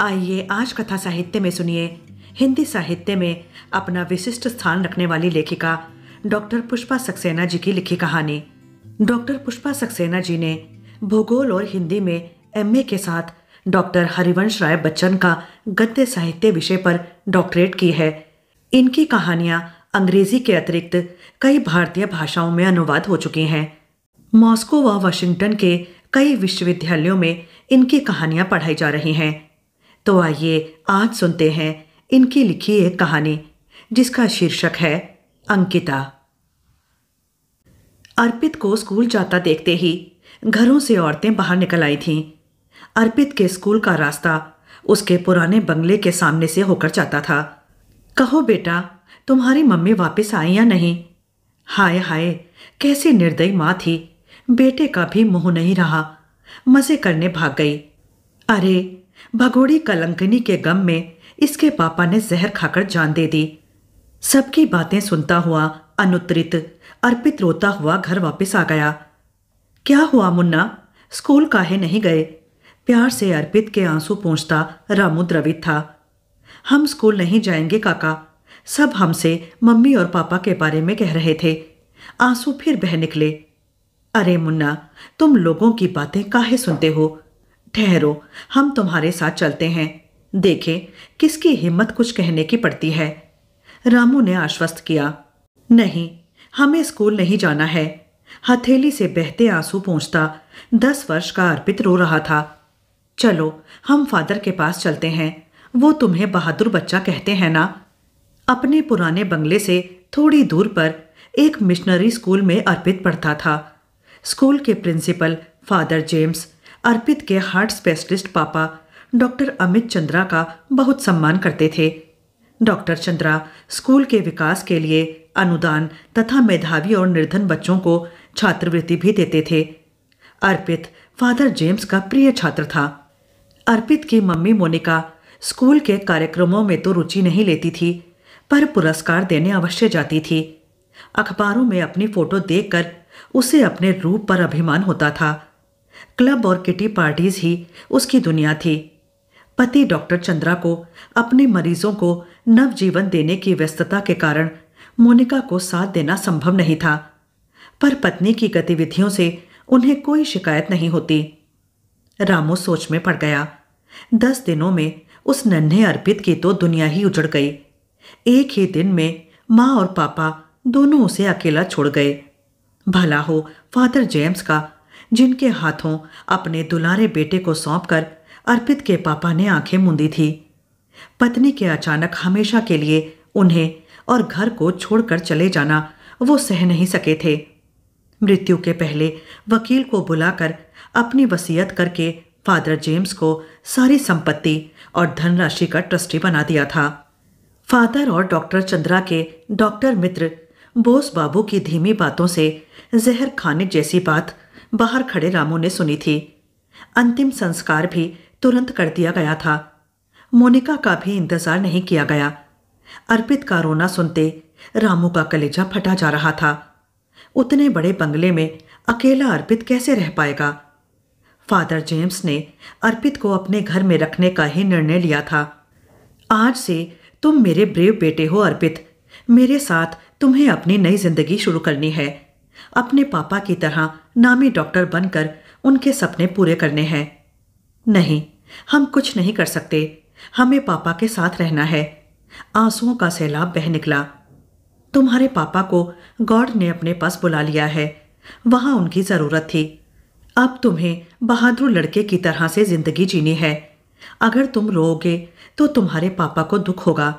आइए आज कथा साहित्य में सुनिए। हिंदी साहित्य में अपना विशिष्ट स्थान रखने वाली लेखिका डॉक्टर पुष्पा सक्सेना जी की लिखी कहानी। डॉक्टर पुष्पा सक्सेना जी ने भूगोल और हिंदी में एमए के साथ डॉक्टर हरिवंश राय बच्चन का गद्य साहित्य विषय पर डॉक्टरेट की है। इनकी कहानियाँ अंग्रेज़ी के अतिरिक्त कई भारतीय भाषाओं में अनुवाद हो चुकी हैं। मॉस्को व वाशिंगटन के कई विश्वविद्यालयों में इनकी कहानियाँ पढ़ाई जा रही हैं। तो आइए आज सुनते हैं इनकी लिखी एक कहानी, जिसका शीर्षक है अंकिता। अर्पित को स्कूल जाता देखते ही घरों से औरतें बाहर निकल आई थीं। अर्पित के स्कूल का रास्ता उसके पुराने बंगले के सामने से होकर जाता था। कहो बेटा, तुम्हारी मम्मी वापस आई या नहीं? हाय हाय, कैसी निर्दयी माँ थी। बेटे का भी मुँह नहीं रहा। मज़े करने भाग गई। अरे भगोड़ी कलंकनी के गम में इसके पापा ने जहर खाकर जान दे दी। सबकी बातें सुनता हुआ अनुत्तरित, अर्पित रोता हुआ घर वापस आ गया। क्या हुआ मुन्ना? स्कूल काहे नहीं गए? प्यार से अर्पित के आँसू पहुँचता रामू द्रवित था। हम स्कूल नहीं जाएँगे काका। सब हमसे मम्मी और पापा के बारे में कह रहे थे। आँसू फिर बह निकले। अरे मुन्ना, तुम लोगों की बातें काहे सुनते हो? ठहरो, हम तुम्हारे साथ चलते हैं। देखें, किसकी हिम्मत कुछ कहने की पड़ती है? रामू ने आश्वस्त किया, नहीं, हमें स्कूल नहीं जाना है। हथेली से बहते आँसू पहुँचता दस वर्ष का अर्पित रो रहा था। चलो, हम फादर के पास चलते हैं। वो तुम्हें बहादुर बच्चा कहते हैं ना? अपने पुराने बंगले से थोड़ी दूर पर एक मिशनरी स्कूल में अर्पित पढ़ता था। स्कूल के प्रिंसिपल, फादर जेम्स अर्पित के हार्ट स्पेशलिस्ट पापा डॉक्टर अमित चंद्रा का बहुत सम्मान करते थे। डॉक्टर चंद्रा स्कूल के विकास के लिए अनुदान तथा मेधावी और निर्धन बच्चों को छात्रवृत्ति भी देते थे। अर्पित फादर जेम्स का प्रिय छात्र था। अर्पित की मम्मी मोनिका स्कूल के कार्यक्रमों में तो रुचि नहीं लेती थी, पर पुरस्कार देने अवश्य जाती थी। अखबारों में अपनी फ़ोटो देखकर उसे अपने रूप पर अभिमान होता था। क्लब और किटी पार्टीज़ ही उसकी दुनिया थी। पति डॉक्टर चंद्रा को अपने मरीजों को नवजीवन देने की व्यस्तता के कारण मोनिका को साथ देना संभव नहीं था, पर पत्नी की गतिविधियों से उन्हें कोई शिकायत नहीं होती। रामो सोच में पड़ गया। दस दिनों में उस नन्हे अर्पित की तो दुनिया ही उजड़ गई। एक ही दिन में माँ और पापा दोनों उसे अकेला छोड़ गए। भला हो, फादर जेम्स का जिनके हाथों अपने दुलारे बेटे को सौंपकर अर्पित के पापा ने आँखें मूंदी थी। पत्नी के अचानक हमेशा के लिए उन्हें और घर को छोड़कर चले जाना वो सह नहीं सके थे। मृत्यु के पहले वकील को बुलाकर अपनी वसीयत करके फादर जेम्स को सारी संपत्ति और धनराशि का ट्रस्टी बना दिया था। फादर और डॉक्टर चंद्रा के डॉक्टर मित्र बोस बाबू की धीमी बातों से जहर खाने जैसी बात बाहर खड़े रामू ने सुनी थी। अंतिम संस्कार भी तुरंत कर दिया गया था। मोनिका का भी इंतज़ार नहीं किया गया। अर्पित का रोना सुनते रामू का कलेजा फटा जा रहा था। उतने बड़े बंगले में अकेला अर्पित कैसे रह पाएगा? फादर जेम्स ने अर्पित को अपने घर में रखने का ही निर्णय लिया था। आज से तुम मेरे ब्रेव बेटे हो अर्पित। मेरे साथ तुम्हें अपनी नई ज़िंदगी शुरू करनी है। अपने पापा की तरह नामी डॉक्टर बनकर उनके सपने पूरे करने हैं। नहीं, हम कुछ नहीं कर सकते। हमें पापा के साथ रहना है। आंसुओं का सैलाब बह निकला। तुम्हारे पापा को गॉड ने अपने पास बुला लिया है। वहाँ उनकी ज़रूरत थी। अब तुम्हें बहादुर लड़के की तरह से ज़िंदगी जीनी है। अगर तुम रोओगे तो तुम्हारे पापा को दुख होगा।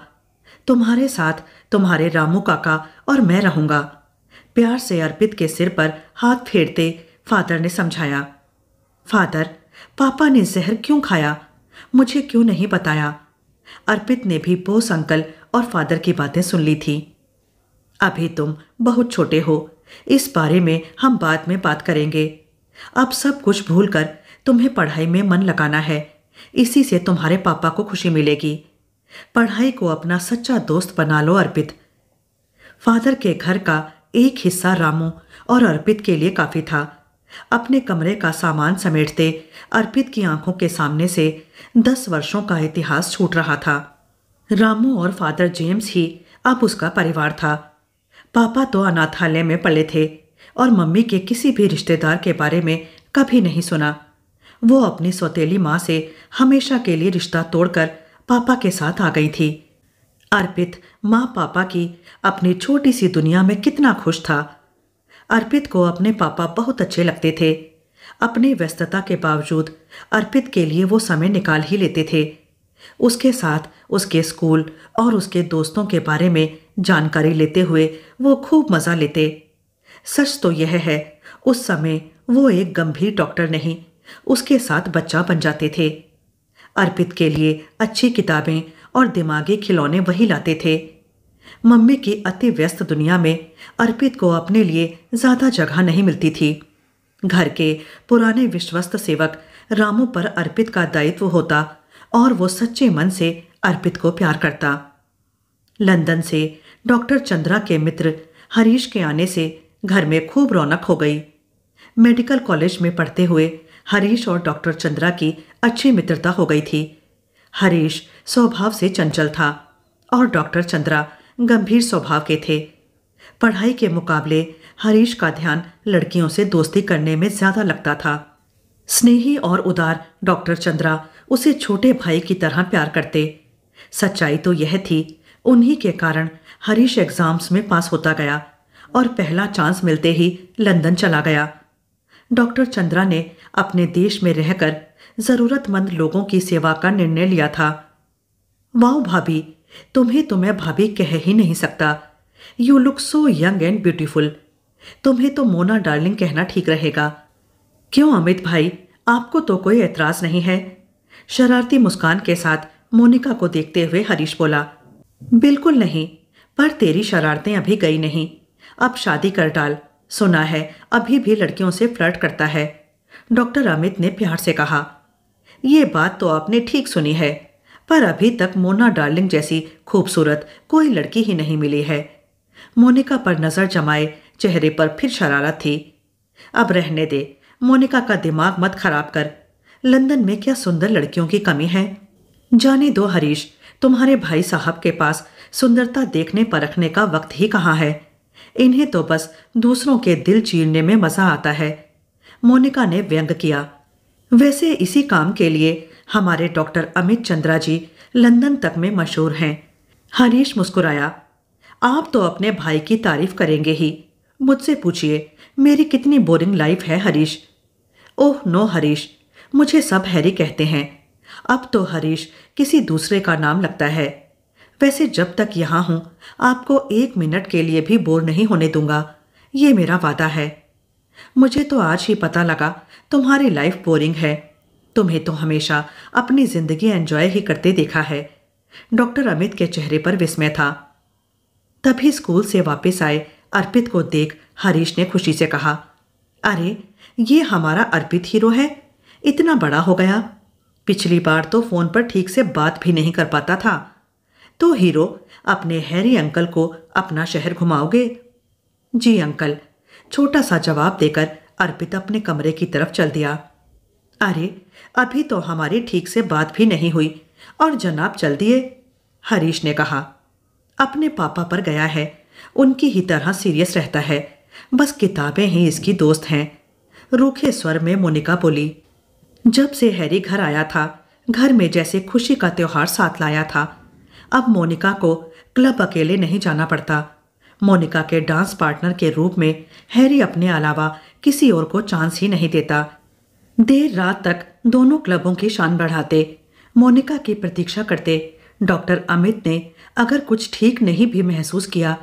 तुम्हारे साथ तुम्हारे रामू काका और मैं रहूँगा। प्यार से अर्पित के सिर पर हाथ फेरते फादर ने समझाया, फादर, पापा ने जहर क्यों खाया? मुझे क्यों नहीं बताया? अर्पित ने भी बोस अंकल और फादर की बातें सुन ली थी। अभी तुम बहुत छोटे हो, इस बारे में हम बाद में बात करेंगे। अब सब कुछ भूलकर तुम्हें पढ़ाई में मन लगाना है, इसी से तुम्हारे पापा को खुशी मिलेगी। पढ़ाई को अपना सच्चा दोस्त बना लो अर्पित। फादर के घर का एक हिस्सा रामू और अर्पित के लिए काफ़ी था। अपने कमरे का सामान समेटते अर्पित की आँखों के सामने से दस वर्षों का इतिहास छूट रहा था। रामू और फादर जेम्स ही अब उसका परिवार था। पापा तो अनाथालय में पले थे और मम्मी के किसी भी रिश्तेदार के बारे में कभी नहीं सुना। वो अपनी सौतेली माँ से हमेशा के लिए रिश्ता तोड़कर पापा के साथ आ गई थी। अर्पित माँ पापा की अपनी छोटी सी दुनिया में कितना खुश था। अर्पित को अपने पापा बहुत अच्छे लगते थे। अपनी व्यस्तता के बावजूद अर्पित के लिए वो समय निकाल ही लेते थे। उसके साथ उसके स्कूल और उसके दोस्तों के बारे में जानकारी लेते हुए वो खूब मज़ा लेते। सच तो यह है, उस समय वो एक गंभीर डॉक्टर नहीं, उसके साथ बच्चा बन जाते थे। अर्पित के लिए अच्छी किताबें और दिमागी खिलौने वही लाते थे। मम्मी की अति व्यस्त दुनिया में अर्पित को अपने लिए ज़्यादा जगह नहीं मिलती थी। घर के पुराने विश्वस्त सेवक रामू पर अर्पित का दायित्व होता और वो सच्चे मन से अर्पित को प्यार करता। लंदन से डॉक्टर चंद्रा के मित्र हरीश के आने से घर में खूब रौनक हो गई। मेडिकल कॉलेज में पढ़ते हुए हरीश और डॉक्टर चंद्रा की अच्छी मित्रता हो गई थी। हरीश स्वभाव से चंचल था और डॉक्टर चंद्रा गंभीर स्वभाव के थे। पढ़ाई के मुकाबले हरीश का ध्यान लड़कियों से दोस्ती करने में ज़्यादा लगता था। स्नेही और उदार डॉक्टर चंद्रा उसे छोटे भाई की तरह प्यार करते। सच्चाई तो यह थी, उन्हीं के कारण हरीश एग्ज़ाम्स में पास होता गया और पहला चांस मिलते ही लंदन चला गया। डॉक्टर चंद्रा ने अपने देश में रहकर जरूरतमंद लोगों की सेवा का निर्णय लिया था। वाओ भाभी, तुम्हें तो मैं भाभी कह ही नहीं सकता। You look so young and beautiful तुम्हें तो मोना डार्लिंग कहना ठीक रहेगा। क्यों अमित भाई, आपको तो कोई एतराज़ नहीं है? शरारती मुस्कान के साथ मोनिका को देखते हुए हरीश बोला, बिल्कुल नहीं, पर तेरी शरारतें अभी गई नहीं। अब शादी कर डाल। सुना है, अभी भी लड़कियों से फ्लर्ट करता है। डॉक्टर अमित ने प्यार से कहा ये बात तो आपने ठीक सुनी है। पर अभी तक मोना डार्लिंग जैसी खूबसूरत कोई लड़की ही नहीं मिली है। मोनिका पर नज़र जमाए, चेहरे पर फिर शरारत थी। अब रहने दे, मोनिका का दिमाग मत खराब कर। लंदन में क्या सुंदर लड़कियों की कमी है? जाने दो हरीश, तुम्हारे भाई साहब के पास सुंदरता देखने परखने का वक्त ही कहाँ है? इन्हें तो बस दूसरों के दिल चीरने में मज़ा आता है। मोनिका ने व्यंग किया वैसे इसी काम के लिए हमारे डॉक्टर अमित चंद्रा जी लंदन तक में मशहूर हैं। हरीश मुस्कुराया, आप तो अपने भाई की तारीफ़ करेंगे ही। मुझसे पूछिए, मेरी कितनी बोरिंग लाइफ है हरीश? ओह नो हरीश, मुझे सब हैरी कहते हैं। अब तो हरीश किसी दूसरे का नाम लगता है। वैसे जब तक यहाँ हूँ, आपको एक मिनट के लिए भी बोर नहीं होने दूँगा। ये मेरा वादा है। मुझे तो आज ही पता लगा तुम्हारी लाइफ बोरिंग है। तुम्हें तो हमेशा अपनी ज़िंदगी एंजॉय ही करते देखा है। डॉक्टर अमित के चेहरे पर विस्मय था। तभी स्कूल से वापस आए अर्पित को देख हरीश ने खुशी से कहा, अरे, ये हमारा अर्पित हीरो है। इतना बड़ा हो गया। पिछली बार तो फ़ोन पर ठीक से बात भी नहीं कर पाता था। तो हीरो अपने हैरी अंकल को अपना शहर घुमाओगे? जी, अंकल। छोटा सा जवाब देकर अर्पित अपने कमरे की तरफ़ चल दिया। अरे, अभी तो हमारी ठीक से बात भी नहीं हुई। और जनाब, चल दिए। हरीश ने कहा, अपने पापा पर गया है। उनकी ही तरह सीरियस रहता है। बस किताबें ही इसकी दोस्त हैं। रूखे स्वर में मोनिका बोली, जब से हैरी घर आया था, घर में जैसे खुशी का त्योहार साथ लाया था, अब मोनिका को क्लब अकेले नहीं जाना पड़ता। मोनिका के डांस पार्टनर के रूप में हैरी अपने अलावा किसी और को चांस ही नहीं देता। देर रात तक दोनों क्लबों की शान बढ़ाते, मोनिका की प्रतीक्षा करते, डॉक्टर अमित ने अगर कुछ ठीक नहीं भी महसूस किया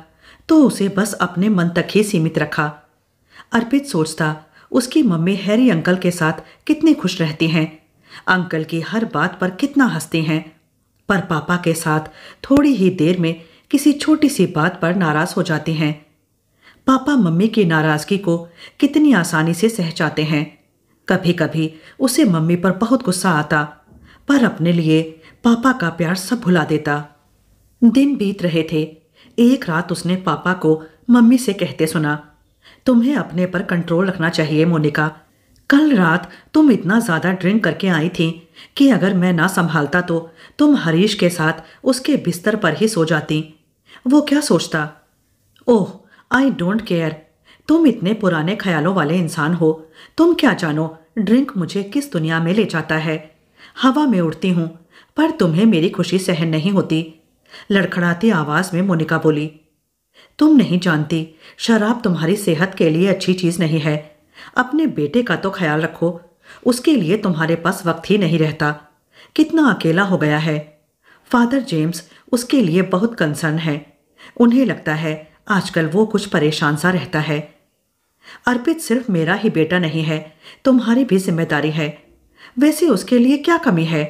तो उसे बस अपने मन तक ही सीमित रखा। अर्पित सोचता, उसकी मम्मी हैरी अंकल के साथ कितनी खुश रहती हैं। अंकल की हर बात पर कितना हंसती हैं। पर पापा के साथ थोड़ी ही देर में किसी छोटी सी बात पर नाराज़ हो जाती हैं। पापा मम्मी की नाराज़गी को कितनी आसानी से सह जाते हैं। कभी कभी उसे मम्मी पर बहुत गुस्सा आता, पर अपने लिए पापा का प्यार सब भुला देता। दिन बीत रहे थे। एक रात उसने पापा को मम्मी से कहते सुना, तुम्हें अपने पर कंट्रोल रखना चाहिए, मोनिका। कल रात तुम इतना ज़्यादा ड्रिंक करके आई थी कि अगर मैं ना संभालता तो तुम हरीश के साथ उसके बिस्तर पर ही सो जाती। वो क्या सोचता? ओह आई डोंट केयर तुम इतने पुराने ख्यालों वाले इंसान हो। तुम क्या जानो ड्रिंक मुझे किस दुनिया में ले जाता है? हवा में उड़ती हूँ, पर तुम्हें मेरी खुशी सहन नहीं होती। लड़खड़ाती आवाज़ में मोनिका बोली, तुम नहीं जानती, शराब तुम्हारी सेहत के लिए अच्छी चीज़ नहीं है। अपने बेटे का तो ख्याल रखो, उसके लिए तुम्हारे पास वक्त ही नहीं रहता। कितना अकेला हो गया है। फादर जेम्स उसके लिए बहुत कंसर्न है। उन्हें लगता है आजकल वो कुछ परेशान सा रहता है। अर्पित सिर्फ़ मेरा ही बेटा नहीं है, तुम्हारी भी ज़िम्मेदारी है। वैसे उसके लिए क्या कमी है?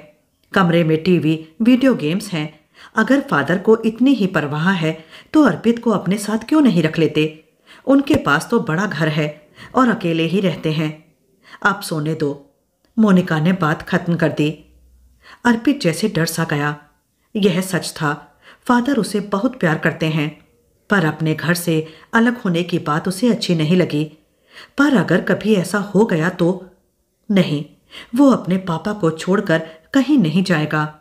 कमरे में टीवी, वीडियो गेम्स हैं। अगर फादर को इतनी ही परवाह है तो अर्पित को अपने साथ क्यों नहीं रख लेते? उनके पास तो बड़ा घर है और अकेले ही रहते हैं। आप सोने दो। मोनिका ने बात खत्म कर दी। अर्पित जैसे डर सा गया। यह सच था। फादर उसे बहुत प्यार करते हैं। पर अपने घर से अलग होने की बात उसे अच्छी नहीं लगी। पर अगर कभी ऐसा हो गया तो नहीं, वो अपने पापा को छोड़कर कहीं नहीं जाएगा।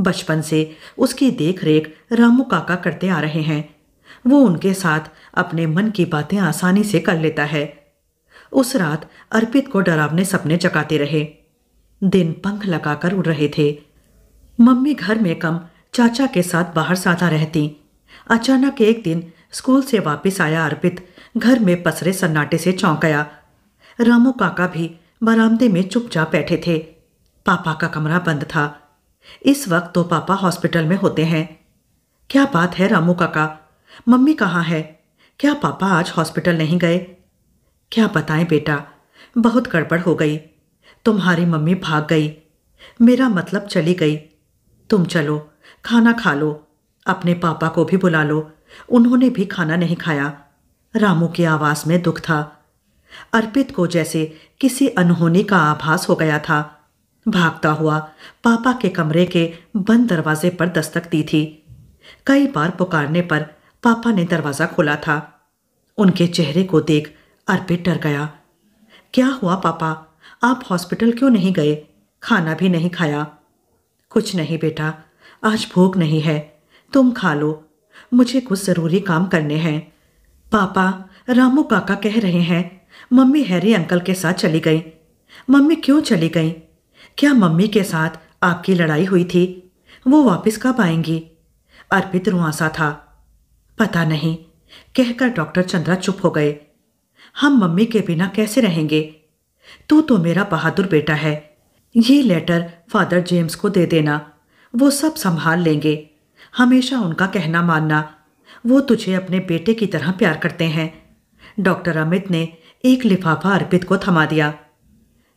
बचपन से उसकी देख रेख रामू काका करते आ रहे हैं। वो उनके साथ अपने मन की बातें आसानी से कर लेता है। उस रात अर्पित को डरावने सपने जगाते रहे। दिन पंख लगाकर उड़ रहे थे। मम्मी घर में कम चाचा के साथ बाहर साधा रहती। अचानक एक दिन स्कूल से वापस आया अर्पित। घर में पसरे सन्नाटे से चौंक गया। रामू काका भी बरामदे में चुपचाप बैठे थे। पापा का कमरा बंद था। इस वक्त तो पापा हॉस्पिटल में होते हैं। क्या बात है रामू काका? मम्मी कहाँ है? क्या पापा आज हॉस्पिटल नहीं गए? क्या बताएँ बेटा? बहुत गड़बड़ हो गई। तुम्हारी मम्मी भाग गई। मेरा मतलब चली गई। तुम चलो, खाना खा लो। अपने पापा को भी बुला लो। उन्होंने भी खाना नहीं खाया। रामू की आवाज़ में दुख था। अर्पित को जैसे किसी अनहोनी का आभास हो गया था। भागता हुआ पापा के कमरे के बंद दरवाजे पर दस्तक दी थी। कई बार पुकारने पर पापा ने दरवाज़ा खोला था। उनके चेहरे को देख अर्पित डर गया। क्या हुआ पापा? आप हॉस्पिटल क्यों नहीं गए? खाना भी नहीं खाया। कुछ नहीं बेटा, आज भूख नहीं है। तुम खा लो। मुझे कुछ ज़रूरी काम करने हैं। पापा, रामू काका कह रहे हैं, मम्मी हैरी अंकल के साथ चली गई। मम्मी क्यों चली गई? क्या मम्मी के साथ आपकी लड़ाई हुई थी? वो वापस कब आएँगी? अर्पित रुआसा था। पता नहीं, कहकर डॉक्टर चंद्रा चुप हो गए। हम मम्मी के बिना कैसे रहेंगे? तू तो मेरा बहादुर बेटा है। ये लेटर फादर जेम्स को दे देना। वो सब संभाल लेंगे। हमेशा उनका कहना मानना। वो तुझे अपने बेटे की तरह प्यार करते हैं। डॉक्टर अमित ने एक लिफाफा अर्पित को थमा दिया।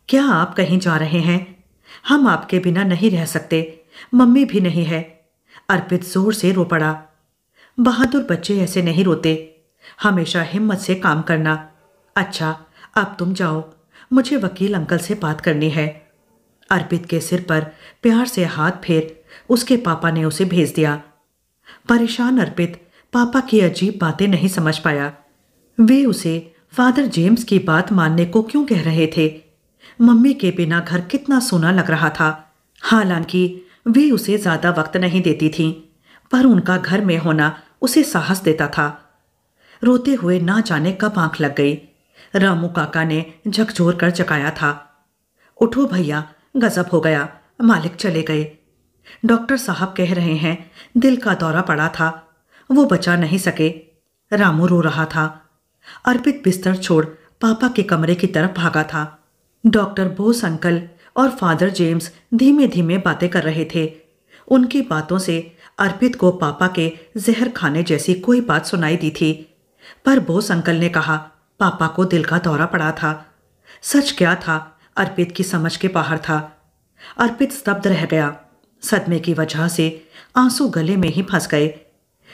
क्या आप कहीं जा रहे हैं? हम आपके बिना नहीं रह सकते। मम्मी भी नहीं है। अर्पित ज़ोर से रो पड़ा। बहादुर बच्चे ऐसे नहीं रोते। हमेशा हिम्मत से काम करना। अच्छा अब तुम जाओ। मुझे वकील अंकल से बात करनी है। अर्पित के सिर पर प्यार से हाथ फेर उसके पापा ने उसे भेज दिया। परेशान अर्पित पापा की अजीब बातें नहीं समझ पाया। वे उसे फादर जेम्स की बात मानने को क्यों कह रहे थे? मम्मी के बिना घर कितना सोना लग रहा था। हालाँकि वे उसे ज़्यादा वक्त नहीं देती थीं, पर उनका घर में होना उसे साहस देता था। रोते हुए ना जाने कब आँख लग गई। रामू काका ने झकझोर कर चकाया था। उठो भैया गजब हो गया मालिक चले गए। डॉक्टर साहब कह रहे हैं, दिल का दौरा पड़ा था। वो बचा नहीं सके। रामू रो रहा था। अर्पित बिस्तर छोड़ पापा के कमरे की तरफ़ भागा था। डॉक्टर बोस अंकल और फादर जेम्स धीमे धीमे बातें कर रहे थे। उनकी बातों से अर्पित को पापा के जहर खाने जैसी कोई बात सुनाई दी थी। पर बोस अंकल ने कहा, पापा को दिल का दौरा पड़ा था। सच क्या था? अर्पित की समझ के बाहर था। अर्पित स्तब्ध रह गया। सदमे की वजह से आँसू गले में ही फंस गए।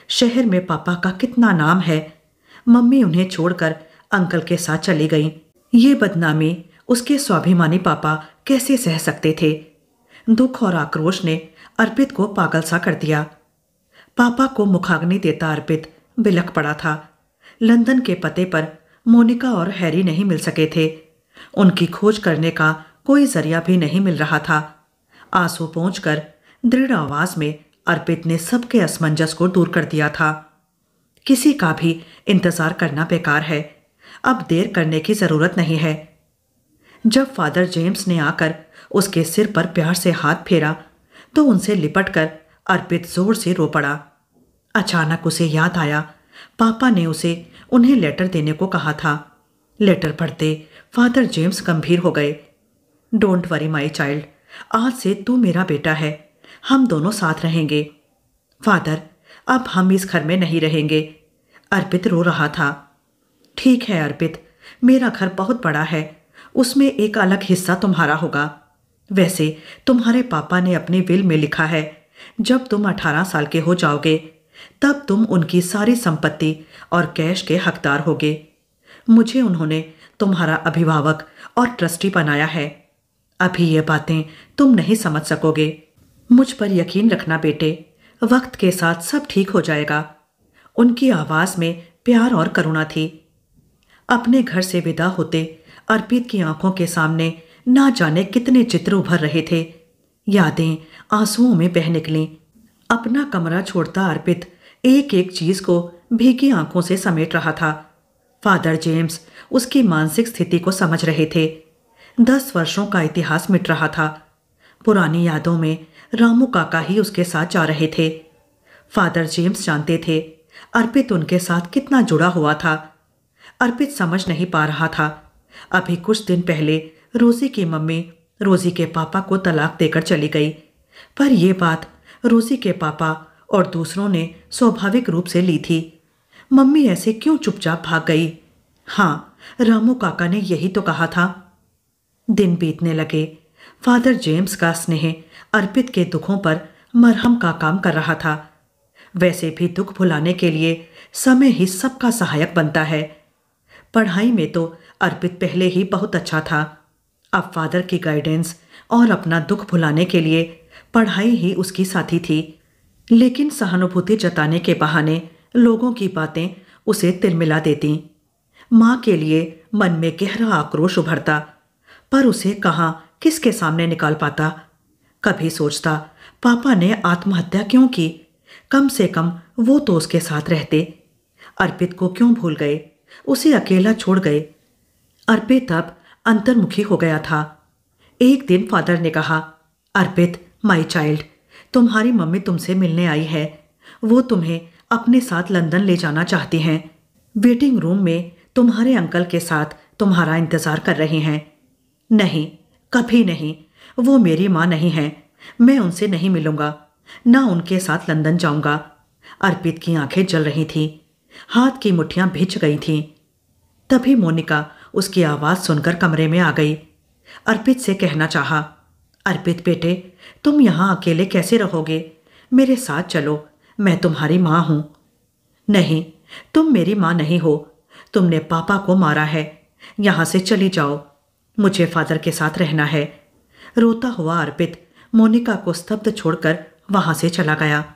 शहर में पापा का कितना नाम है? मम्मी उन्हें छोड़कर अंकल के साथ चली गई। ये बदनामी उसके स्वाभिमानी पापा कैसे सह सकते थे? दुख और आक्रोश ने अर्पित को पागल सा कर दिया। पापा को मुखाग्नि देता अर्पित बिलख पड़ा था। लंदन के पते पर मोनिका और हैरी नहीं मिल सके थे। उनकी खोज करने का कोई ज़रिया भी नहीं मिल रहा था। आँसू पहुंचकर दृढ़ आवाज़ में अर्पित ने सबके असमंजस को दूर कर दिया था। किसी का भी इंतज़ार करना बेकार है। अब देर करने की ज़रूरत नहीं है। जब फादर जेम्स ने आकर उसके सिर पर प्यार से हाथ फेरा तो उनसे लिपट कर अर्पित ज़ोर से रो पड़ा। अचानक उसे याद आया, पापा ने उसे उन्हें लेटर देने को कहा था। लेटर पढ़ते फादर जेम्स गंभीर हो गए। डोंट वरी माई चाइल्ड, आज से तू मेरा बेटा है। हम दोनों साथ रहेंगे। फादर, अब हम इस घर में नहीं रहेंगे। अर्पित रो रहा था। ठीक है अर्पित, मेरा घर बहुत बड़ा है। उसमें एक अलग हिस्सा तुम्हारा होगा। वैसे तुम्हारे पापा ने अपने विल में लिखा है, जब तुम अठारह साल के हो जाओगे, तब तुम उनकी सारी संपत्ति और कैश के हकदार होगे। मुझे उन्होंने तुम्हारा अभिभावक और ट्रस्टी बनाया है। अभी ये बातें तुम नहीं समझ सकोगे। मुझ पर यकीन रखना बेटे, वक्त के साथ सब ठीक हो जाएगा। उनकी आवाज़ में प्यार और करुणा थी। अपने घर से विदा होते अर्पित की आँखों के सामने ना जाने कितने चित्र उभर रहे थे। यादें आंसुओं में बह निकली। अपना कमरा छोड़ता अर्पित एक एक चीज़ को भीगी आँखों से समेट रहा था। फादर जेम्स उसकी मानसिक स्थिति को समझ रहे थे। दस वर्षों का इतिहास मिट रहा था। पुरानी यादों में रामू काका ही उसके साथ जा रहे थे। फादर जेम्स जानते थे, अर्पित उनके साथ कितना जुड़ा हुआ था। अर्पित समझ नहीं पा रहा था। अभी कुछ दिन पहले रोजी की मम्मी रोजी के पापा को तलाक देकर चली गई। पर यह बात रोजी के पापा और दूसरों ने स्वाभाविक रूप से ली थी। मम्मी ऐसे क्यों चुपचाप भाग गई? हाँ रामू काका ने यही तो कहा था। दिन बीतने लगे। फादर जेम्स का स्नेह अर्पित के दुखों पर मरहम का काम कर रहा था। वैसे भी दुख भुलाने के लिए समय ही सबका सहायक बनता है। पढ़ाई में तो अर्पित पहले ही बहुत अच्छा था। अब फादर की गाइडेंस और अपना दुख भुलाने के लिए पढ़ाई ही उसकी साथी थी। लेकिन सहानुभूति जताने के बहाने लोगों की बातें उसे तिलमिला देती। माँ के लिए मन में गहरा आक्रोश उभरता, पर उसे कहाँ, किसके सामने निकाल पाता? कभी सोचता, पापा ने आत्महत्या क्यों की? कम से कम वो तो उसके साथ रहते। अर्पित को क्यों भूल गए? उसे अकेला छोड़ गए। अर्पित अब अंतर्मुखी हो गया था। एक दिन फादर ने कहा, अर्पित माई चाइल्ड तुम्हारी मम्मी तुमसे मिलने आई है। वो तुम्हें अपने साथ लंदन ले जाना चाहती हैं। वेटिंग रूम में तुम्हारे अंकल के साथ तुम्हारा इंतज़ार कर रहे हैं। नहीं, कभी नहीं। वो मेरी माँ नहीं है। मैं उनसे नहीं मिलूँगा। ना उनके साथ लंदन जाऊँगा। अर्पित की आँखें जल रही थी। हाथ की मुठ्ठियाँ भिज गई थीं। तभी मोनिका उसकी आवाज़ सुनकर कमरे में आ गई। अर्पित से कहना चाहा, अर्पित बेटे, तुम यहाँ अकेले कैसे रहोगे? मेरे साथ चलो, मैं तुम्हारी माँ हूँ। नहीं, तुम मेरी माँ नहीं हो। तुमने पापा को मारा है। यहाँ से चली जाओ। मुझे फादर के साथ रहना है। रोता हुआ अर्पित मोनिका को स्तब्ध छोड़कर वहाँ से चला गया।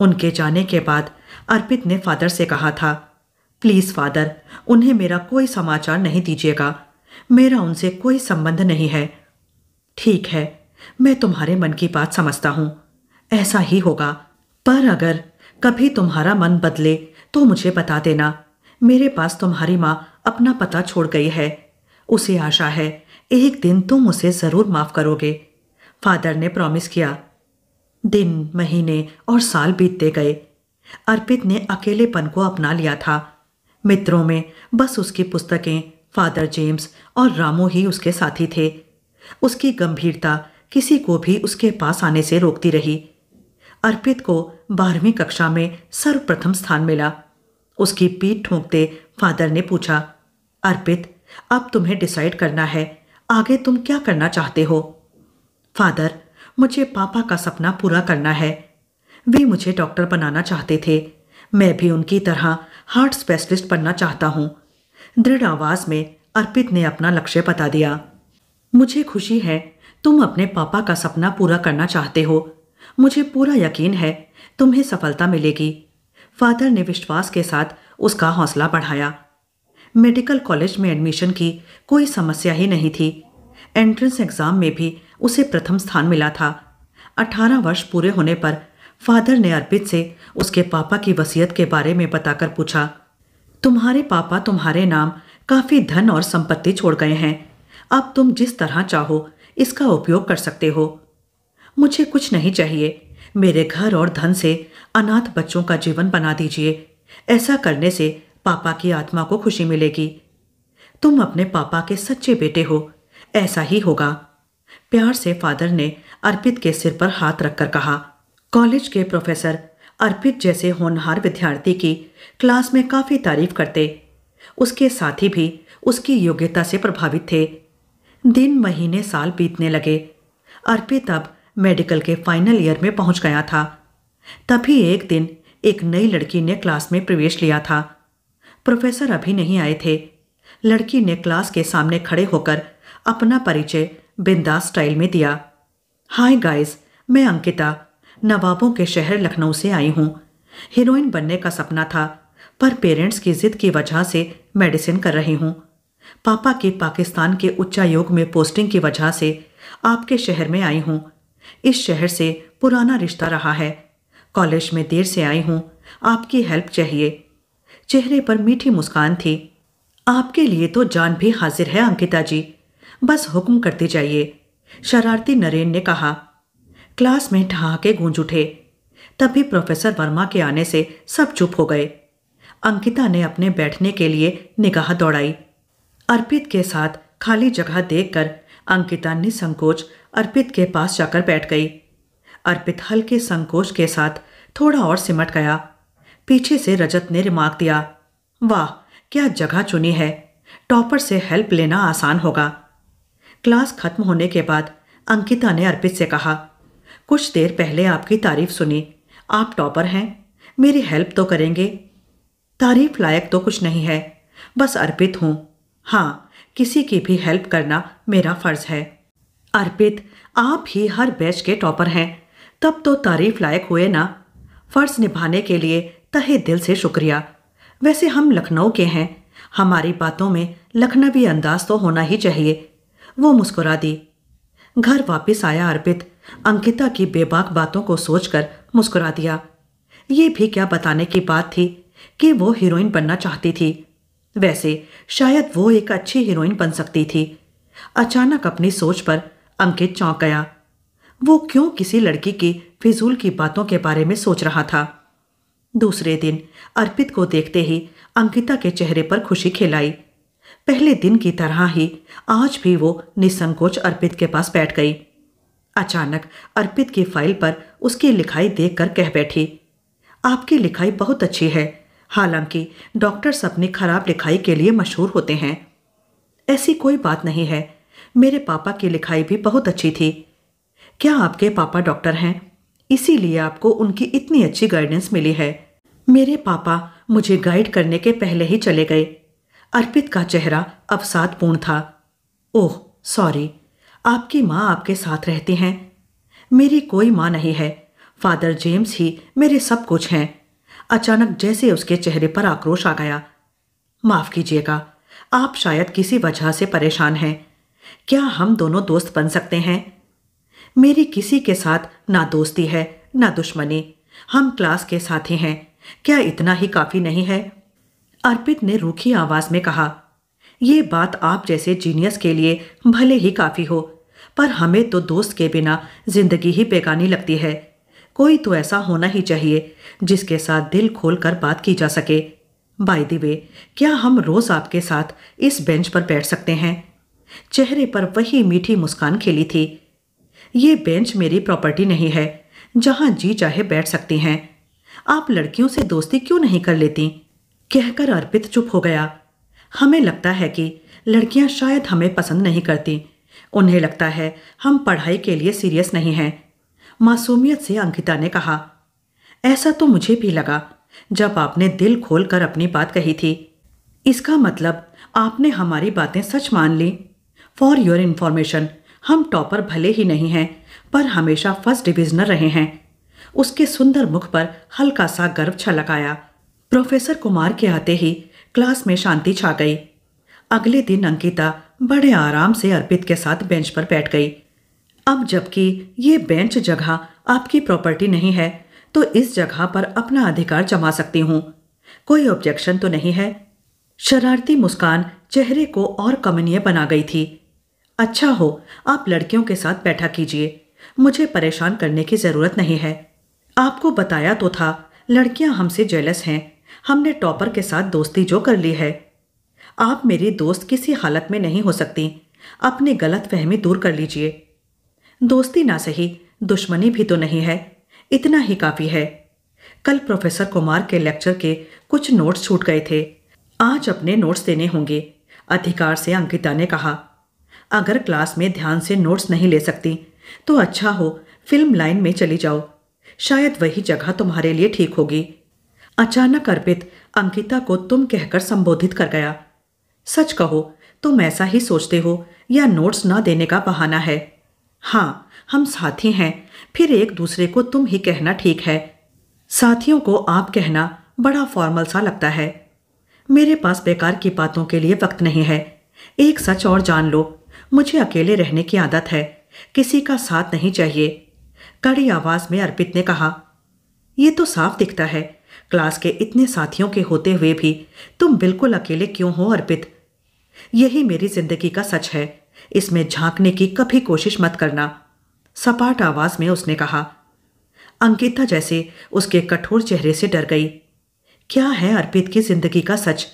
उनके जाने के बाद अर्पित ने फादर से कहा था, प्लीज़ फादर, उन्हें मेरा कोई समाचार नहीं दीजिएगा। मेरा उनसे कोई संबंध नहीं है। ठीक है, मैं तुम्हारे मन की बात समझता हूँ। ऐसा ही होगा। पर अगर कभी तुम्हारा मन बदले तो मुझे बता देना। मेरे पास तुम्हारी माँ अपना पता छोड़ गई है। उसे आशा है एक दिन तुम उसे ज़रूर माफ़ करोगे। फादर ने प्रॉमिस किया। दिन, महीने और साल बीतते गए। अर्पित ने अकेलेपन को अपना लिया था। मित्रों में बस उसकी पुस्तकें, फादर जेम्स और रामू ही उसके साथी थे। उसकी गंभीरता किसी को भी उसके पास आने से रोकती रही। अर्पित को बारहवीं कक्षा में सर्वप्रथम स्थान मिला। उसकी पीठ ठोंकते फादर ने पूछा, अर्पित, अब तुम्हें डिसाइड करना है। आगे तुम क्या करना चाहते हो? फादर, मुझे पापा का सपना पूरा करना है। वे मुझे डॉक्टर बनाना चाहते थे। मैं भी उनकी तरह हार्ट स्पेशलिस्ट बनना चाहता हूँ। दृढ़ आवाज़ में अर्पित ने अपना लक्ष्य बता दिया। मुझे खुशी है, तुम अपने पापा का सपना पूरा करना चाहते हो। मुझे पूरा यकीन है, तुम्हें सफलता मिलेगी। फादर ने विश्वास के साथ उसका हौसला बढ़ाया। मेडिकल कॉलेज में एडमिशन की कोई समस्या ही नहीं थी। एंट्रेंस एग्ज़ाम में भी उसे प्रथम स्थान मिला था। अठारह वर्ष पूरे होने पर फादर ने अर्पित से उसके पापा की वसीयत के बारे में बताकर पूछा, तुम्हारे पापा तुम्हारे नाम काफ़ी धन और संपत्ति छोड़ गए हैं। अब तुम जिस तरह चाहो इसका उपयोग कर सकते हो। मुझे कुछ नहीं चाहिए। मेरे घर और धन से अनाथ बच्चों का जीवन बना दीजिए। ऐसा करने से पापा की आत्मा को खुशी मिलेगी। तुम अपने पापा के सच्चे बेटे हो। ऐसा ही होगा। प्यार से फादर ने अर्पित के सिर पर हाथ रखकर कहा, कॉलेज के प्रोफेसर, अर्पित जैसे होनहार विद्यार्थी की क्लास में काफ़ी तारीफ़ करते। उसके साथी भी उसकी योग्यता से प्रभावित थे। दिन, महीने, साल बीतने लगे। अर्पित अब मेडिकल के फाइनल ईयर में पहुँच गया था। तभी एक दिन एक नई लड़की ने क्लास में प्रवेश लिया था। प्रोफेसर अभी नहीं आए थे। लड़की ने क्लास के सामने खड़े होकर अपना परिचय बिंदास स्टाइल में दिया। हाय गाइस, मैं अंकिता, नवाबों के शहर लखनऊ से आई हूँ। हीरोइन बनने का सपना था, पर पेरेंट्स की जिद की वजह से मेडिसिन कर रही हूँ। पापा की पाकिस्तान के उच्चायोग में पोस्टिंग की वजह से आपके शहर में आई हूँ। इस शहर से पुराना रिश्ता रहा है। कॉलेज में देर से आई हूँ। आपकी हेल्प चाहिए। चेहरे पर मीठी मुस्कान थी। आपके लिए तो जान भी हाजिर है, अंकिता जी। बस हुक्म करते जाइए। शरारती नरेन ने कहा। क्लास में ठहाके गूंज उठे। तभी प्रोफेसर वर्मा के आने से सब चुप हो गए। अंकिता ने अपने बैठने के लिए निगाह दौड़ाई। अर्पित के साथ खाली जगह देखकर अंकिता निसंकोच अर्पित के पास जाकर बैठ गई। अर्पित हल्के संकोच के साथ थोड़ा और सिमट गया। पीछे से रजत ने रिमार्क दिया, वाह, क्या जगह चुनी है। टॉपर से हेल्प लेना आसान होगा। क्लास खत्म होने के बाद अंकिता ने अर्पित से कहा, कुछ देर पहले आपकी तारीफ़ सुनी। आप टॉपर हैं, मेरी हेल्प तो करेंगे। तारीफ़ लायक तो कुछ नहीं है, बस अर्पित हूँ। हाँ किसी की भी हेल्प करना मेरा फ़र्ज़ है। अर्पित, आप ही हर बैच के टॉपर हैं, तब तो तारीफ़ लायक हुए ना। फ़र्ज़ निभाने के लिए तहे दिल से शुक्रिया। वैसे हम लखनऊ के हैं। हमारी बातों में लखनवी अंदाज तो होना ही चाहिए। वो मुस्कुरा दी। घर वापस आया अर्पित। अंकिता की बेबाक बातों को सोचकर मुस्कुरा दिया। ये भी क्या बताने की बात थी कि वो हीरोइन बनना चाहती थी। वैसे शायद वो एक अच्छी हीरोइन बन सकती थी। अचानक अपनी सोच पर अंकित चौंक गया। वो क्यों किसी लड़की की फिजूल की बातों के बारे में सोच रहा था? दूसरे दिन अर्पित को देखते ही अंकिता के चेहरे पर खुशी खिलाई। पहले दिन की तरह ही आज भी वो निसंकोच अर्पित के पास बैठ गई। अचानक अर्पित की फ़ाइल पर उसकी लिखाई देखकर कह बैठी, आपकी लिखाई बहुत अच्छी है। हालाँकि डॉक्टर्स अपनी खराब लिखाई के लिए मशहूर होते हैं। ऐसी कोई बात नहीं है। मेरे पापा की लिखाई भी बहुत अच्छी थी। क्या आपके पापा डॉक्टर हैं? इसीलिए आपको उनकी इतनी अच्छी गाइडेंस मिली है। मेरे पापा मुझे गाइड करने के पहले ही चले गए। अर्पित का चेहरा अवसादपूर्ण था। ओह सॉरी आपकी माँ आपके साथ रहती हैं। मेरी कोई माँ नहीं है। फादर जेम्स ही मेरे सब कुछ हैं। अचानक जैसे उसके चेहरे पर आक्रोश आ गया। माफ़ कीजिएगा, आप शायद किसी वजह से परेशान हैं। क्या हम दोनों दोस्त बन सकते हैं? मेरी किसी के साथ ना दोस्ती है, ना दुश्मनी। हम क्लास के साथी हैं। क्या इतना ही काफ़ी नहीं है? अर्पित ने रूखी आवाज़ में कहा यह बात आप जैसे जीनियस के लिए भले ही काफ़ी हो, पर हमें तो दोस्त के बिना ज़िंदगी ही बेगानी लगती है। कोई तो ऐसा होना ही चाहिए जिसके साथ दिल खोल कर बात की जा सके। बाय द वे, क्या हम रोज आपके साथ इस बेंच पर बैठ सकते हैं? चेहरे पर वही मीठी मुस्कान खिली थी। ये बेंच मेरी प्रॉपर्टी नहीं है, जहाँ जी चाहे बैठ सकती हैं। आप लड़कियों से दोस्ती क्यों नहीं कर लेती? कहकर अर्पित चुप हो गया। हमें लगता है कि लड़कियाँ शायद हमें पसंद नहीं करती। उन्हें लगता है हम पढ़ाई के लिए सीरियस नहीं हैं। मासूमियत से अंकिता ने कहा, ऐसा तो मुझे भी लगा जब आपने दिल खोलकर अपनी बात कही थी। इसका मतलब आपने हमारी बातें सच मान ली। फॉर योर इन्फॉर्मेशन हम टॉपर भले ही नहीं हैं, पर हमेशा फ़र्स्ट डिविजनर रहे हैं। उसके सुंदर मुख पर हल्का सा गर्व छलक आया प्रोफेसर कुमार के आते ही क्लास में शांति छा गई। अगले दिन अंकिता बड़े आराम से अर्पित के साथ बेंच पर बैठ गई। अब जबकि ये बेंच जगह आपकी प्रॉपर्टी नहीं है तो इस जगह पर अपना अधिकार जमा सकती हूँ। कोई ऑब्जेक्शन तो नहीं है। शरारती मुस्कान चेहरे को और कमनीय बना गई थी। अच्छा हो, आप लड़कियों के साथ बैठा कीजिए। मुझे परेशान करने की ज़रूरत नहीं है। आपको बताया तो था, लड़कियाँ हमसे जेलस हैं। हमने टॉपर के साथ दोस्ती जो कर ली है। आप मेरी दोस्त किसी हालत में नहीं हो सकती। अपनी गलत फहमी दूर कर लीजिए। दोस्ती ना सही, दुश्मनी भी तो नहीं है। इतना ही काफ़ी है। कल प्रोफेसर कुमार के लेक्चर के कुछ नोट्स छूट गए थे। आज अपने नोट्स देने होंगे, अधिकार से अंकिता ने कहा। अगर क्लास में ध्यान से नोट्स नहीं ले सकती तो अच्छा हो, फ़िल्म लाइन में चली जाओ। शायद वही जगह तुम्हारे लिए ठीक होगी। अचानक अर्पित अंकिता को तुम कहकर संबोधित कर गया। सच कहो, तुम ऐसा ही सोचते हो, या नोट्स ना देने का बहाना है? हाँ हम साथी हैं, फिर एक दूसरे को तुम ही कहना ठीक है। साथियों को आप कहना बड़ा फॉर्मल सा लगता है। मेरे पास बेकार की बातों के लिए वक्त नहीं है। एक सच और जान लो, मुझे अकेले रहने की आदत है, किसी का साथ नहीं चाहिए। कड़ी आवाज़ में अर्पित ने कहा यह तो साफ़ दिखता है। क्लास के इतने साथियों के होते हुए भी तुम बिल्कुल अकेले क्यों हो अर्पित? यही मेरी ज़िंदगी का सच है। इसमें झांकने की कभी कोशिश मत करना। सपाट आवाज़ में उसने कहा, अंकिता जैसे उसके कठोर चेहरे से डर गई। क्या है अर्पित की ज़िंदगी का सच?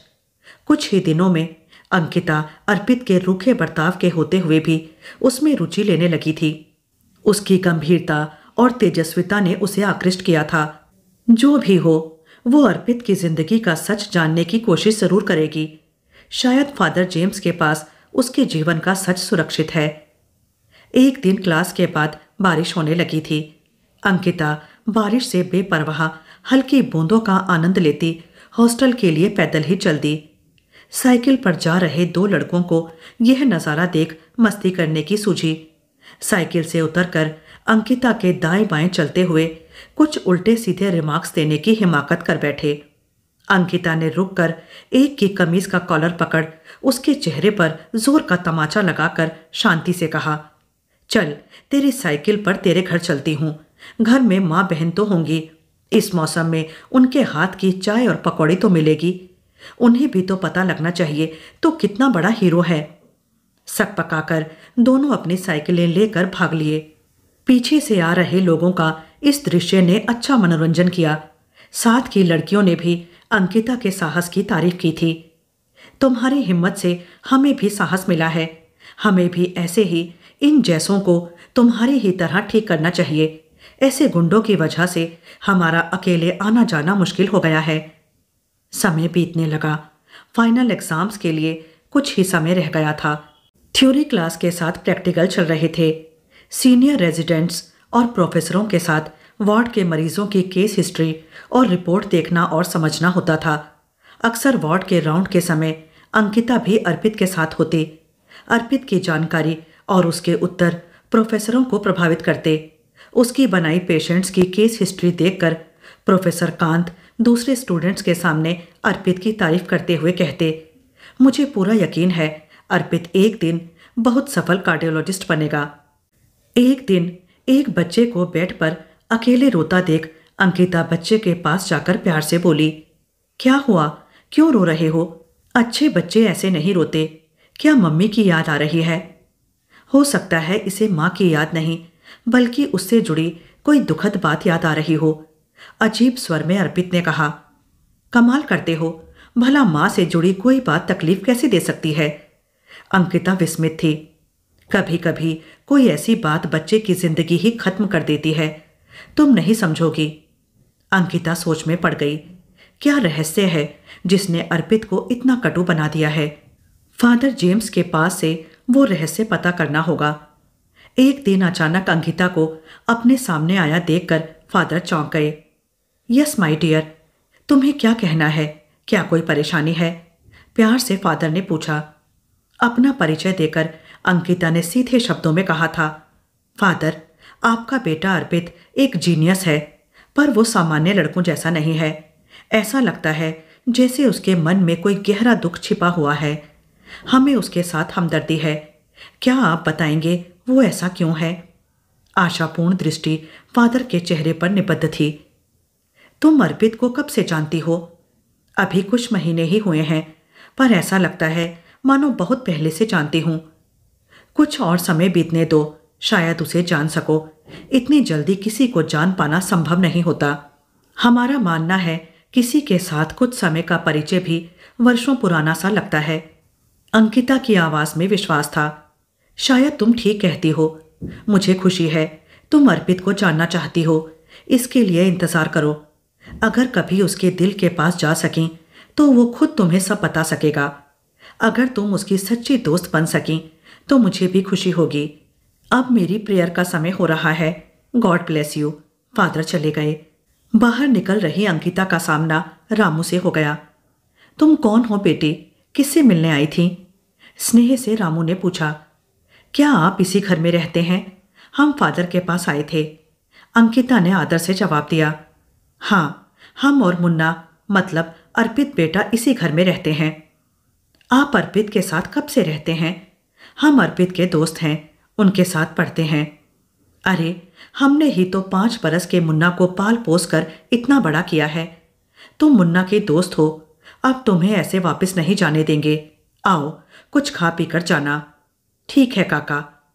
कुछ ही दिनों में अंकिता अर्पित के रूखे बर्ताव के होते हुए भी उसमें रुचि लेने लगी थी। उसकी गंभीरता और तेजस्विता ने उसे आकृष्ट किया था। जो भी हो, वो अर्पित की ज़िंदगी का सच जानने की कोशिश ज़रूर करेगी। शायद फादर जेम्स के पास उसके जीवन का सच सुरक्षित है। एक दिन क्लास के बाद बारिश होने लगी थी। अंकिता बारिश से बेपरवाह, हल्की बूंदों का आनंद लेती, हॉस्टल के लिए पैदल ही चल दी साइकिल पर जा रहे दो लड़कों को यह नज़ारा देख मस्ती करने की सूझी। साइकिल से उतरकर अंकिता के दाएँ बाएँ चलते हुए कुछ उल्टे सीधे रिमार्क्स देने की हिमाकत कर बैठे। अंकिता ने रुककर एक की कमीज का कॉलर पकड़, उसके चेहरे पर ज़ोर का तमाचा लगाकर शांति से कहा, चल, तेरी साइकिल पर तेरे घर चलती हूँ। घर में माँ बहन तो होंगी। इस मौसम में उनके हाथ की चाय और पकौड़ी तो मिलेगी। उन्हें भी तो पता लगना चाहिए तो कितना बड़ा हीरो है। सक पकाकर दोनों अपनी साइकिलें लेकर भाग लिए। पीछे से आ रहे लोगों का इस दृश्य ने अच्छा मनोरंजन किया। साथ की लड़कियों ने भी अंकिता के साहस की तारीफ़ की थी। तुम्हारी हिम्मत से हमें भी साहस मिला है। हमें भी ऐसे ही इन जैसों को तुम्हारी ही तरह ठीक करना चाहिए। ऐसे गुंडों की वजह से हमारा अकेले आना जाना मुश्किल हो गया है। समय बीतने लगा। फाइनल एग्ज़ाम्स के लिए कुछ ही समय रह गया था। थ्योरी क्लास के साथ प्रैक्टिकल चल रहे थे। सीनियर रेजिडेंट्स और प्रोफेसरों के साथ वार्ड के मरीजों की केस हिस्ट्री और रिपोर्ट देखना और समझना होता था। अक्सर वार्ड के राउंड के समय अंकिता भी अर्पित के साथ होती। अर्पित की जानकारी और उसके उत्तर प्रोफेसरों को प्रभावित करते। उसकी बनाई पेशेंट्स की केस हिस्ट्री देखकर प्रोफेसर कांत दूसरे स्टूडेंट्स के सामने अर्पित की तारीफ़ करते हुए कहते, मुझे पूरा यकीन है, अर्पित एक दिन बहुत सफल कार्डियोलॉजिस्ट बनेगा। एक दिन एक बच्चे को बेड पर अकेले रोता देख अंकिता बच्चे के पास जाकर प्यार से बोली, क्या हुआ? क्यों रो रहे हो? अच्छे बच्चे ऐसे नहीं रोते। क्या मम्मी की याद आ रही है? हो सकता है इसे माँ की याद नहीं, बल्कि उससे जुड़ी कोई दुखद बात याद आ रही हो, अजीब स्वर में अर्पित ने कहा। कमाल करते हो। भला माँ से जुड़ी कोई बात तकलीफ़ कैसे दे सकती है? अंकिता विस्मित थी। कभी कभी कोई ऐसी बात बच्चे की ज़िंदगी ही खत्म कर देती है। तुम नहीं समझोगी। अंकिता सोच में पड़ गई। क्या रहस्य है जिसने अर्पित को इतना कटु बना दिया है? फादर जेम्स के पास से वो रहस्य पता करना होगा। एक दिन अचानक अंकिता को अपने सामने आया देखकर फादर चौंक गए। यस माई डियर, तुम्हें क्या कहना है? क्या कोई परेशानी है? प्यार से फादर ने पूछा। अपना परिचय देकर अंकिता ने सीधे शब्दों में कहा था, फादर, आपका बेटा अर्पित एक जीनियस है, पर वो सामान्य लड़कों जैसा नहीं है। ऐसा लगता है जैसे उसके मन में कोई गहरा दुख छिपा हुआ है। हमें उसके साथ हमदर्दी है। क्या आप बताएँगे वो ऐसा क्यों है? आशापूर्ण दृष्टि फादर के चेहरे पर निबद्ध थी। तुम अर्पित को कब से जानती हो? अभी कुछ महीने ही हुए हैं, पर ऐसा लगता है मानो बहुत पहले से जानती हूँ। कुछ और समय बीतने दो, शायद उसे जान सको। इतनी जल्दी किसी को जान पाना संभव नहीं होता। हमारा मानना है, किसी के साथ कुछ समय का परिचय भी वर्षों पुराना सा लगता है। अंकिता की आवाज़ में विश्वास था। शायद तुम ठीक कहती हो। मुझे खुशी है, तुम अर्पित को जानना चाहती हो। इसके लिए इंतज़ार करो। अगर कभी उसके दिल के पास जा सकें तो वो खुद तुम्हें सब बता सकेगा। अगर तुम उसकी सच्ची दोस्त बन सकें तो मुझे भी खुशी होगी। अब मेरी प्रेयर का समय हो रहा है। God bless you. फादर चले गए। बाहर निकल रही अंकिता का सामना रामू से हो गया। तुम कौन हो बेटी? किससे मिलने आई थी? स्नेह से रामू ने पूछा। क्या आप इसी घर में रहते हैं? हम फादर के पास आए थे। अंकिता ने आदर से जवाब दिया। हाँ हम और मुन्ना मतलब अर्पित बेटा इसी घर में रहते हैं। आप अर्पित के साथ कब से रहते हैं? हम अर्पित के दोस्त हैं, उनके साथ पढ़ते हैं। अरे, हमने ही तो पाँच बरस के मुन्ना को पाल पोस कर इतना बड़ा किया है। तुम मुन्ना के दोस्त हो, अब तुम्हें ऐसे वापस नहीं जाने देंगे। आओ, कुछ खा पी कर जाना। ठीक है, काका।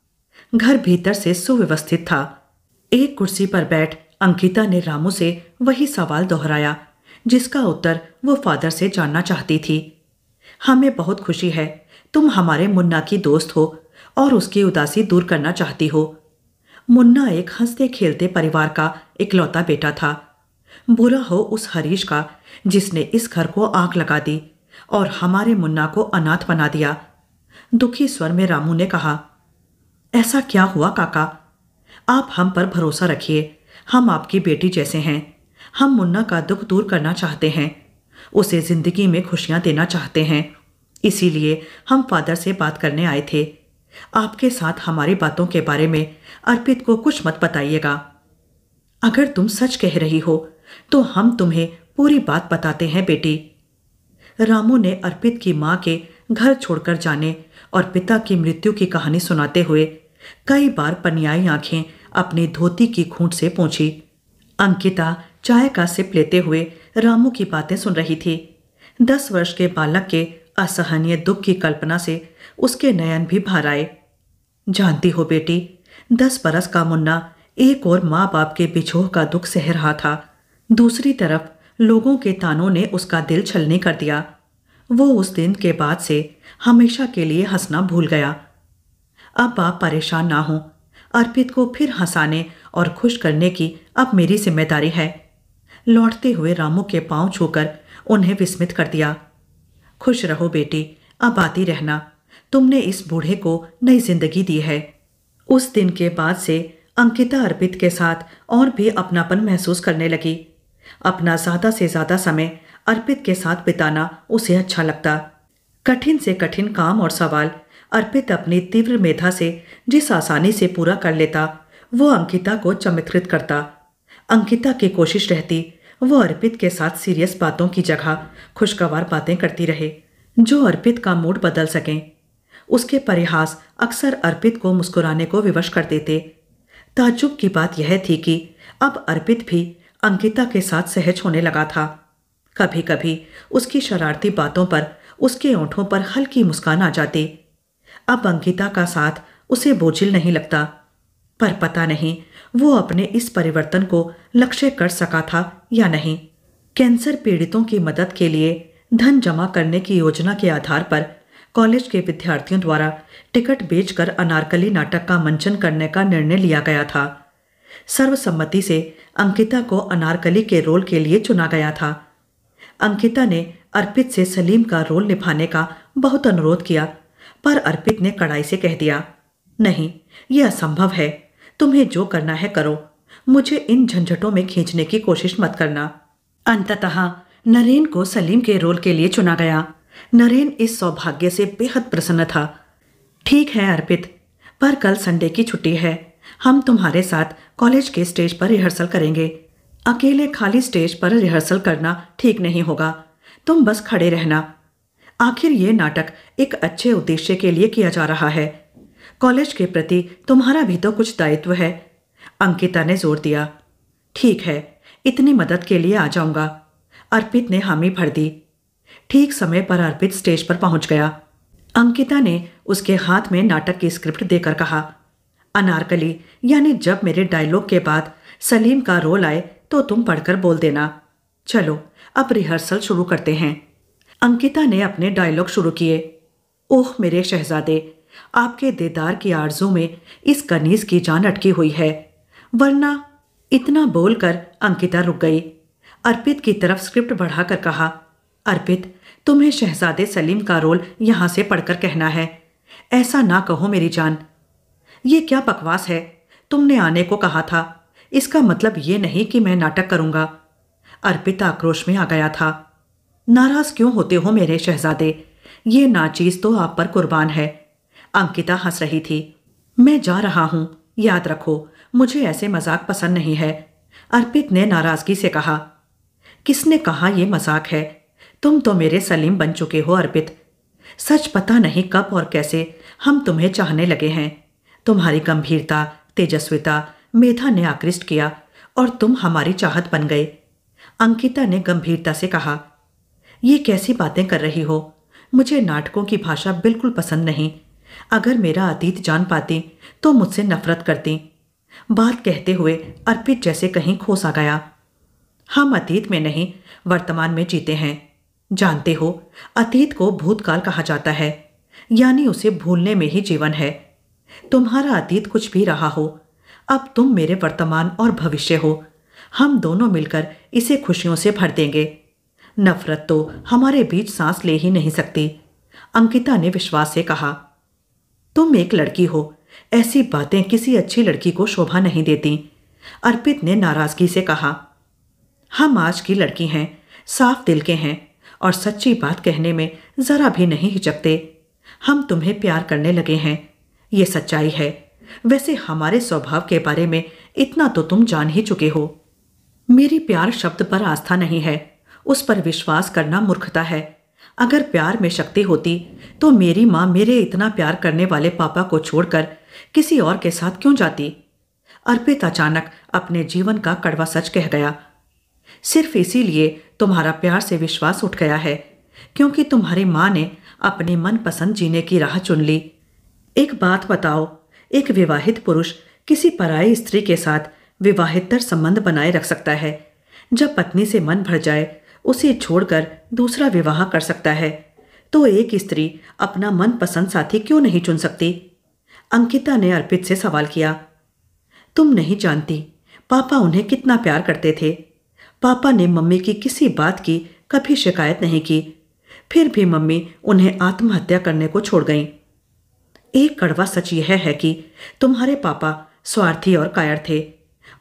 घर भीतर से सुव्यवस्थित था। एक कुर्सी पर बैठ अंकिता ने रामू से वही सवाल दोहराया, जिसका उत्तर वो फादर से जानना चाहती थी। हमें बहुत खुशी है तुम हमारे मुन्ना की दोस्त हो और उसकी उदासी दूर करना चाहती हो। मुन्ना एक हँसते खेलते परिवार का इकलौता बेटा था। बुरा हो उस हरीश का, जिसने इस घर को आग लगा दी और हमारे मुन्ना को अनाथ बना दिया। दुखी स्वर में रामू ने कहा, ऐसा क्या हुआ काका? आप हम पर भरोसा रखिए। हम आपकी बेटी जैसे हैं। हम मुन्ना का दुख दूर करना चाहते हैं। उसे ज़िंदगी में खुशियाँ देना चाहते हैं। इसीलिए हम फादर से बात करने आए थे। आपके साथ हमारी बातों के बारे में अर्पित को कुछ मत बताइएगा। अगर तुम सच कह रही हो तो हम तुम्हें पूरी बात बताते हैं, बेटी। रामू ने अर्पित की माँ के घर छोड़कर जाने और पिता की मृत्यु की कहानी सुनाते हुए कई बार पनियाई आँखें अपनी धोती की खूंट से पहुँची अंकिता चाय का सिप लेते हुए रामू की बातें सुन रही थी। दस वर्ष के बालक के असहनीय दुख की कल्पना से उसके नयन भी भर आए। जानती हो बेटी, दस बरस का मुन्ना एक और माँ बाप के बिछोह का दुख सह रहा था। दूसरी तरफ़ लोगों के तानों ने उसका दिल छलने कर दिया। वो उस दिन के बाद से हमेशा के लिए हंसना भूल गया। अब आप परेशान ना हो। अर्पित को फिर हंसाने और खुश करने की अब मेरी ज़िम्मेदारी है। लौटते हुए रामू के पाँव छूकर उन्हें विस्मित कर दिया। खुश रहो बेटी, अब आती रहना। तुमने इस बूढ़े को नई ज़िंदगी दी है। उस दिन के बाद से अंकिता अर्पित के साथ और भी अपनापन महसूस करने लगी। अपना ज़्यादा से ज़्यादा समय अर्पित के साथ बिताना उसे अच्छा लगता। कठिन से कठिन काम और सवाल अर्पित अपनी तीव्र मेधा से जिस आसानी से पूरा कर लेता, वो अंकिता को चमत्कृत करता। अंकिता की कोशिश रहती वो अर्पित के साथ सीरियस बातों की जगह खुशगवार बातें करती रहे, जो अर्पित का मूड बदल सकें। उसके परिहास अक्सर अर्पित को मुस्कुराने को विवश कर देते। ताजुब की बात यह थी कि अब अर्पित भी अंकिता के साथ सहज होने लगा था। कभी कभी उसकी शरारती बातों पर उसके ओंठों पर हल्की मुस्कान आ जाती। अब अंकिता का साथ उसे बोझिल नहीं लगता। पर पता नहीं वो अपने इस परिवर्तन को लक्ष्य कर सका था या नहीं। कैंसर पीड़ितों की मदद के लिए धन जमा करने की योजना के आधार पर कॉलेज के विद्यार्थियों द्वारा टिकट बेचकर अनारकली नाटक का मंचन करने का निर्णय लिया गया था। सर्वसम्मति से अंकिता को अनारकली के रोल के लिए चुना गया था। अंकिता ने अर्पित से सलीम का रोल निभाने का बहुत अनुरोध किया, पर अर्पित ने कड़ाई से कह दिया, नहीं, यह असंभव है। तुम्हें जो करना है करो। मुझे इन झंझटों में खींचने की कोशिश मत करना। अंततः नरेन को सलीम के रोल के लिए चुना गया। नरेन इस सौभाग्य से बेहद प्रसन्न था। ठीक है, अर्पित, पर कल संडे की छुट्टी है। हम तुम्हारे साथ कॉलेज के स्टेज पर रिहर्सल करेंगे। अकेले खाली स्टेज पर रिहर्सल करना ठीक नहीं होगा। तुम बस खड़े रहना। आखिर ये नाटक एक अच्छे उद्देश्य के लिए किया जा रहा है। कॉलेज के प्रति तुम्हारा भी तो कुछ दायित्व है। अंकिता ने ज़ोर दिया। ठीक है, इतनी मदद के लिए आ जाऊँगा। अर्पित ने हामी भर दी। ठीक समय पर अर्पित स्टेज पर पहुँच गया। अंकिता ने उसके हाथ में नाटक की स्क्रिप्ट देकर कहा, अनारकली, यानी जब मेरे डायलॉग के बाद सलीम का रोल आए तो तुम पढ़कर बोल देना। चलो, अब रिहर्सल शुरू करते हैं। अंकिता ने अपने डायलॉग शुरू किए। ओह मेरे शहजादे आपके दीदार की आरज़ू में इस कनीज की जान अटकी हुई है। वरना इतना बोलकर अंकिता रुक गई। अर्पित की तरफ़ स्क्रिप्ट बढ़ाकर कहा, अर्पित, तुम्हें शहजादे सलीम का रोल यहाँ से पढ़कर कहना है। ऐसा ना कहो मेरी जान। ये क्या बकवास है? तुमने आने को कहा था। इसका मतलब ये नहीं कि मैं नाटक करूँगा। अर्पित आक्रोश में आ गया था। नाराज़ क्यों होते हो मेरे शहजादे? ये नाचीज तो आप पर कुर्बान है। अंकिता हंस रही थी। मैं जा रहा हूँ, याद रखो, मुझे ऐसे मज़ाक पसंद नहीं है, अर्पित ने नाराज़गी से कहा। किसने कहा यह मज़ाक है? तुम तो मेरे सलीम बन चुके हो, अर्पित। सच पता नहीं कब और कैसे हम तुम्हें चाहने लगे हैं। तुम्हारी गंभीरता, तेजस्विता, मेधा ने आकृष्ट किया और तुम हमारी चाहत बन गए। अंकिता ने गंभीरता से कहा। ये कैसी बातें कर रही हो? मुझे नाटकों की भाषा बिल्कुल पसंद नहीं। अगर मेरा अतीत जान पाती तो मुझसे नफरत करती। बात कहते हुए अर्पित जैसे कहीं खोसा गया। हम अतीत में नहीं, वर्तमान में जीते हैं। जानते हो, अतीत को भूतकाल कहा जाता है। यानी उसे भूलने में ही जीवन है। तुम्हारा अतीत कुछ भी रहा हो, अब तुम मेरे वर्तमान और भविष्य हो। हम दोनों मिलकर इसे खुशियों से भर देंगे। नफरत तो हमारे बीच सांस ले ही नहीं सकती, अंकिता ने विश्वास से कहा। तुम एक लड़की हो। ऐसी बातें किसी अच्छी लड़की को शोभा नहीं देती। अर्पित ने नाराज़गी से कहा, हम आज की लड़की हैं, साफ़ दिल के हैं और सच्ची बात कहने में जरा भी नहीं हिचकते। हम तुम्हें प्यार करने लगे हैं, ये सच्चाई है। वैसे हमारे स्वभाव के बारे में इतना तो तुम जान ही चुके हो। मेरी प्यार शब्द पर आस्था नहीं है, उस पर विश्वास करना मूर्खता है। अगर प्यार में शक्ति होती तो मेरी माँ मेरे इतना प्यार करने वाले पापा को छोड़कर किसी और के साथ क्यों जाती? अर्पित अचानक अपने जीवन का कड़वा सच कह गया। सिर्फ़ इसीलिए तुम्हारा प्यार से विश्वास उठ गया है, क्योंकि तुम्हारी माँ ने अपने मनपसंद जीने की राह चुन ली। एक बात बताओ, एक विवाहित पुरुष किसी पराई स्त्री के साथ विवाहितर संबंध बनाए रख सकता है? जब पत्नी से मन भर जाए उसे छोड़कर दूसरा विवाह कर सकता है। तो एक स्त्री अपना मनपसंद साथी क्यों नहीं चुन सकती? अंकिता ने अर्पित से सवाल किया। तुम नहीं जानती, पापा उन्हें कितना प्यार करते थे। पापा ने मम्मी की किसी बात की कभी शिकायत नहीं की। फिर भी मम्मी उन्हें आत्महत्या करने को छोड़ गईं। एक कड़वा सच यह है कि तुम्हारे पापा स्वार्थी और कायर थे।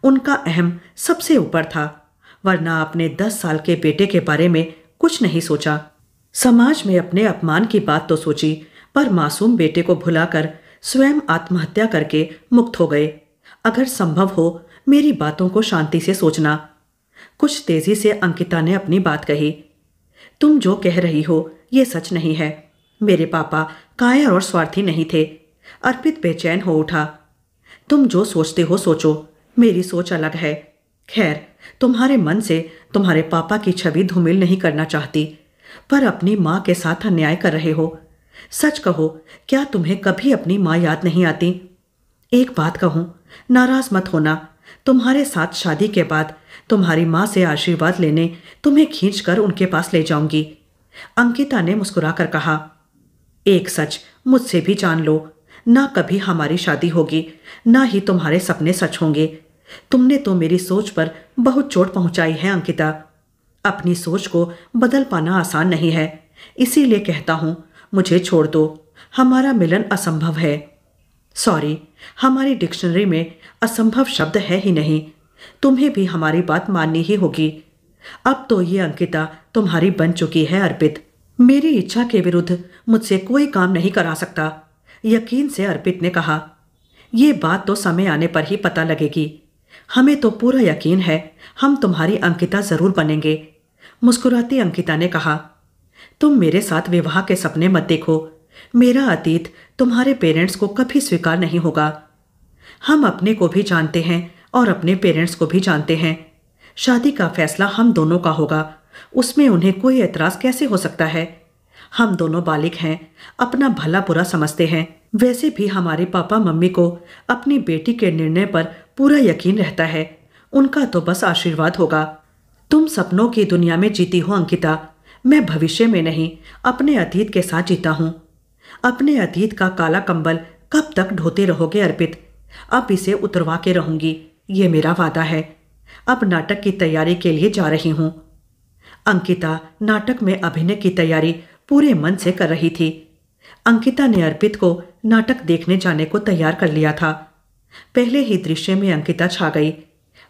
उनका अहम सबसे ऊपर था। वरना अपने दस साल के बेटे के बारे में कुछ नहीं सोचा। समाज में अपने अपमान की बात तो सोची, पर मासूम बेटे को भुलाकर स्वयं आत्महत्या करके मुक्त हो गए। अगर संभव हो, मेरी बातों को शांति से सोचना। कुछ तेज़ी से अंकिता ने अपनी बात कही। तुम जो कह रही हो, ये सच नहीं है। मेरे पापा कायर और स्वार्थी नहीं थे। अर्पित बेचैन हो उठा। तुम जो सोचते हो सोचो। मेरी सोच अलग है। खैर तुम्हारे मन से तुम्हारे पापा की छवि धूमिल नहीं करना चाहती। पर अपनी माँ के साथ अन्याय कर रहे हो। सच कहो, क्या तुम्हें कभी अपनी माँ याद नहीं आती? एक बात कहूँ, नाराज़ मत होना। तुम्हारे साथ शादी के बाद तुम्हारी माँ से आशीर्वाद लेने तुम्हें खींच कर उनके पास ले जाऊँगी। अंकिता ने मुस्कुराकर कहा, एक सच मुझसे भी जान लो, ना कभी हमारी शादी होगी, ना ही तुम्हारे सपने सच होंगे। तुमने तो मेरी सोच पर बहुत चोट पहुंचाई है, अंकिता। अपनी सोच को बदल पाना आसान नहीं है। इसीलिए कहता हूँ, मुझे छोड़ दो। हमारा मिलन असंभव है। सॉरी, हमारी डिक्शनरी में असंभव शब्द है ही नहीं। तुम्हें भी हमारी बात माननी ही होगी। अब तो ये अंकिता तुम्हारी बन चुकी है, अर्पित। मेरी इच्छा के विरुद्ध मुझसे कोई काम नहीं करा सकता। यकीन से अर्पित ने कहा यह बात तो समय आने पर ही पता लगेगी। हमें तो पूरा यकीन है, हम तुम्हारी अंकिता ज़रूर बनेंगे। मुस्कुराती अंकिता ने कहा, तुम मेरे साथ विवाह के सपने मत देखो। मेरा अतीत तुम्हारे पेरेंट्स को कभी स्वीकार नहीं होगा। हम अपने को भी जानते हैं और अपने पेरेंट्स को भी जानते हैं। शादी का फैसला हम दोनों का होगा। उसमें उन्हें कोई एतराज़ कैसे हो सकता है? हम दोनों बालिक हैं, अपना भला बुरा समझते हैं। वैसे भी हमारे पापा मम्मी को अपनी बेटी के निर्णय पर पूरा यकीन रहता है। उनका तो बस आशीर्वाद होगा। तुम सपनों की दुनिया में जीती हो, अंकिता। मैं भविष्य में नहीं, अपने अतीत के साथ जीता हूँ। अपने अतीत का काला कंबल कब तक ढोते रहोगे अर्पित? अब इसे उतरवा के रहूँगी, ये मेरा वादा है। अब नाटक की तैयारी के लिए जा रही हूँ। अंकिता, नाटक में अभिनय की तैयारी पूरे मन से कर रही थी। अंकिता ने अर्पित को नाटक देखने जाने को तैयार कर लिया था। पहले ही दृश्य में अंकिता छा गई।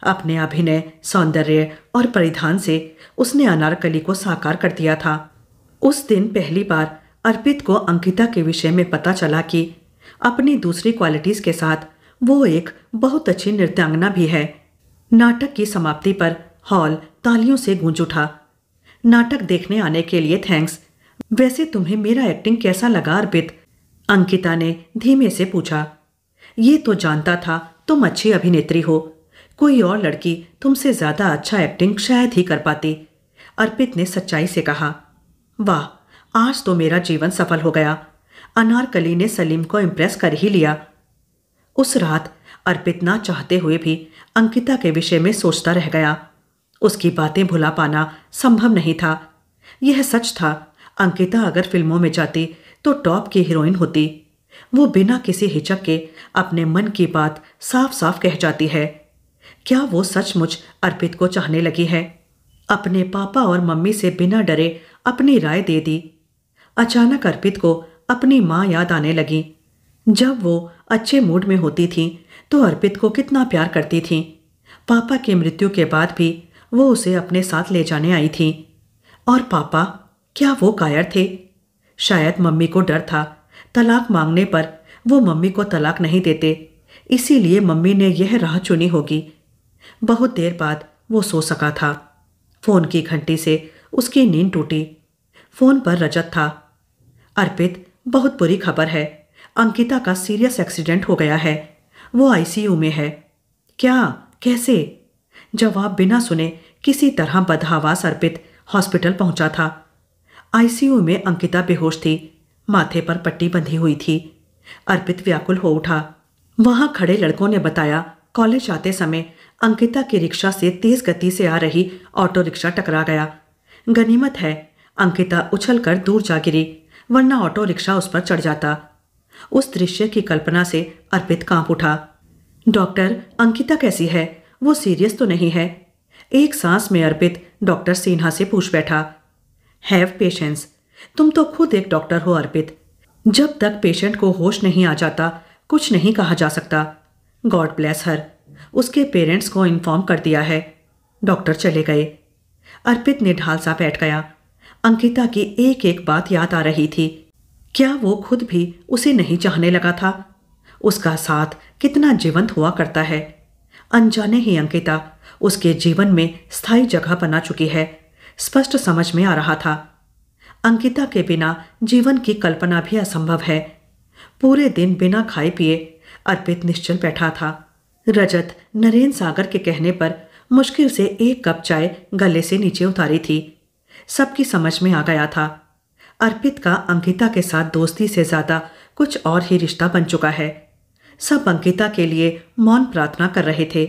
अपने अभिनय, सौंदर्य और परिधान से उसने अनारकली को साकार कर दिया था। उस दिन पहली बार अर्पित को अंकिता के विषय में पता चला कि अपनी दूसरी क्वालिटीज के साथ वो एक बहुत अच्छी नृत्यांगना भी है। नाटक की समाप्ति पर हॉल तालियों से गूंज उठा। नाटक देखने आने के लिए थैंक्स वैसे तुम्हें मेरा एक्टिंग कैसा लगा अर्पित? अंकिता ने धीमे से पूछा। ये तो जानता था तुम अच्छी अभिनेत्री हो। कोई और लड़की तुमसे ज़्यादा अच्छा एक्टिंग शायद ही कर पाती। अर्पित ने सच्चाई से कहा, वाह, आज तो मेरा जीवन सफल हो गया। अनारकली ने सलीम को इम्प्रेस कर ही लिया। उस रात अर्पित ना चाहते हुए भी अंकिता के विषय में सोचता रह गया। उसकी बातें भुला पाना संभव नहीं था। यह सच था, अंकिता अगर फ़िल्मों में जाती तो टॉप की हीरोइन होती। वो बिना किसी हिचक के अपने मन की बात साफ़ साफ़ कह जाती है। क्या वो सचमुच अर्पित को चाहने लगी है? अपने पापा और मम्मी से बिना डरे अपनी राय दे दी। अचानक अर्पित को अपनी माँ याद आने लगी। जब वो अच्छे मूड में होती थी तो अर्पित को कितना प्यार करती थी। पापा की मृत्यु के बाद भी वो उसे अपने साथ ले जाने आई थी। और पापा, क्या वो कायर थे? शायद मम्मी को डर था। तलाक मांगने पर वो मम्मी को तलाक नहीं देते। इसीलिए मम्मी ने यह राह चुनी होगी। बहुत देर बाद वो सो सका था। फ़ोन की घंटी से उसकी नींद टूटी। फ़ोन पर रजत था। अर्पित, बहुत बुरी खबर है। अंकिता का सीरियस एक्सीडेंट हो गया है। वो आईसीयू में है। क्या? कैसे? जवाब बिना सुने किसी तरह बदहावास अर्पित हॉस्पिटल पहुँचा था। आईसीयू में अंकिता बेहोश थी। माथे पर पट्टी बंधी हुई थी। अर्पित व्याकुल हो उठा। वहाँ खड़े लड़कों ने बताया, कॉलेज आते समय अंकिता की रिक्शा से तेज गति से आ रही ऑटो रिक्शा टकरा गया। गनीमत है, अंकिता उछलकर दूर जा गिरी, वरना ऑटो रिक्शा उस पर चढ़ जाता। उस दृश्य की कल्पना से अर्पित काँप उठा। डॉक्टर, अंकिता कैसी है? वो सीरियस तो नहीं है। एक सांस में अर्पित डॉक्टर सिन्हा से पूछ बैठा। हैव पेशेंस तुम तो खुद एक डॉक्टर हो, अर्पित। जब तक पेशेंट को होश नहीं आ जाता, कुछ नहीं कहा जा सकता। God bless her. उसके पेरेंट्स को इन्फॉर्म कर दिया है। डॉक्टर चले गए। अर्पित ने सा बैठ गया। अंकिता की एक एक बात याद आ रही थी। क्या वो खुद भी उसे नहीं चाहने लगा था? उसका साथ कितना जीवंत हुआ करता है। अनजाने ही अंकिता उसके जीवन में स्थायी जगह बना चुकी है। स्पष्ट समझ में आ रहा था। अंकिता के बिना जीवन की कल्पना भी असंभव है। पूरे दिन बिना खाए पिए अर्पित निश्चल बैठा था। रजत नरेंद्र सागर के कहने पर मुश्किल से एक कप चाय गले से नीचे उतारी थी। सबकी समझ में आ गया था। अर्पित का अंकिता के साथ दोस्ती से ज़्यादा कुछ और ही रिश्ता बन चुका है। सब अंकिता के लिए मौन प्रार्थना कर रहे थे।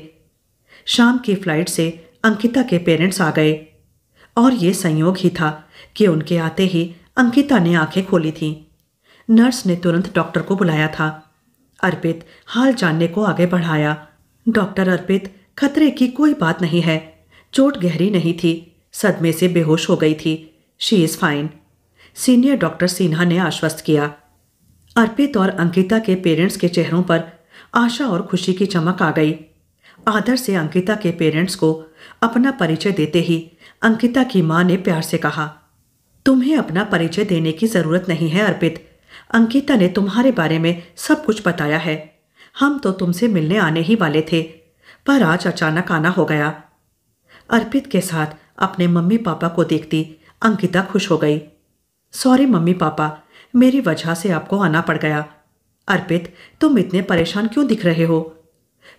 शाम की फ़्लाइट से अंकिता के पेरेंट्स आ गए। और ये संयोग ही था कि उनके आते ही अंकिता ने आँखें खोली थीं। नर्स ने तुरंत डॉक्टर को बुलाया था। अर्पित हाल जानने को आगे बढ़ाया। डॉक्टर अर्पित, खतरे की कोई बात नहीं है। चोट गहरी नहीं थी। सदमे से बेहोश हो गई थी। She is fine senior doctor Sinha ने आश्वस्त किया। अर्पित और अंकिता के पेरेंट्स के चेहरों पर आशा और खुशी की चमक आ गई। आदर से अंकिता के पेरेंट्स को अपना परिचय देते ही अंकिता की माँ ने प्यार से कहा तुम्हें अपना परिचय देने की ज़रूरत नहीं है, अर्पित। अंकिता ने तुम्हारे बारे में सब कुछ बताया है। हम तो तुमसे मिलने आने ही वाले थे, पर आज अचानक आना हो गया। अर्पित के साथ अपने मम्मी पापा को देखती अंकिता खुश हो गई। सॉरी मम्मी पापा, मेरी वजह से आपको आना पड़ गया। अर्पित, तुम इतने परेशान क्यों दिख रहे हो?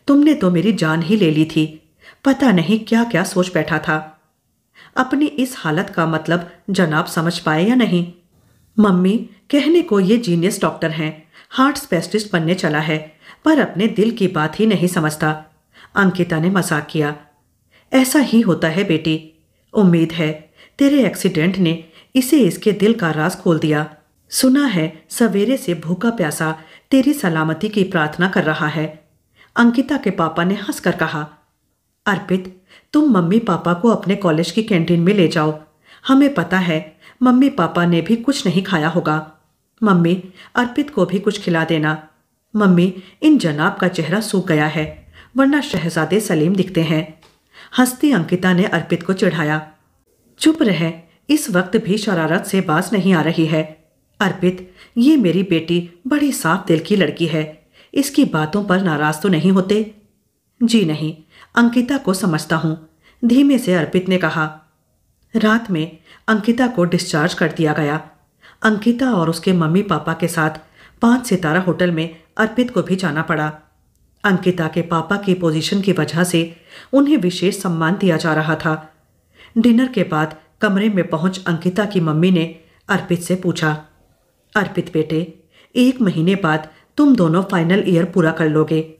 तुमने तो मेरी जान ही ले ली थी। पता नहीं क्या क्या सोच बैठा था। अपनी इस हालत का मतलब जनाब समझ पाए या नहीं? मम्मी, कहने को ये जीनियस डॉक्टर हैं। हार्ट स्पेशलिस्ट बनने चला है, पर अपने दिल की बात ही नहीं समझता। अंकिता ने मज़ाक किया। ऐसा ही होता है बेटी। उम्मीद है तेरे एक्सीडेंट ने इसे इसके दिल का राज खोल दिया। सुना है सवेरे से भूखा प्यासा तेरी सलामती की प्रार्थना कर रहा है। अंकिता के पापा ने हंसकर कहा, अर्पित तुम मम्मी पापा को अपने कॉलेज की कैंटीन में ले जाओ। हमें पता है, मम्मी पापा ने भी कुछ नहीं खाया होगा। मम्मी, अर्पित को भी कुछ खिला देना। मम्मी, इन जनाब का चेहरा सूख गया है, वरना शहजादे सलीम दिखते हैं। हंसती अंकिता ने अर्पित को चिढ़ाया। चुप रहे, इस वक्त भी शरारत से बाज नहीं आ रही है। अर्पित, ये मेरी बेटी बड़ी साफ़ दिल की लड़की है, इसकी बातों पर नाराज़ तो नहीं होते? जी नहीं अंकिता को समझता हूँ। धीमे से अर्पित ने कहा, रात में अंकिता को डिस्चार्ज कर दिया गया। अंकिता और उसके मम्मी पापा के साथ पाँच सितारा होटल में अर्पित को भी जाना पड़ा। अंकिता के पापा की पोजीशन की वजह से उन्हें विशेष सम्मान दिया जा रहा था। डिनर के बाद कमरे में पहुँच अंकिता की मम्मी ने अर्पित से पूछा, अर्पित बेटे, एक महीने बाद तुम दोनों फाइनल ईयर पूरा कर लोगे।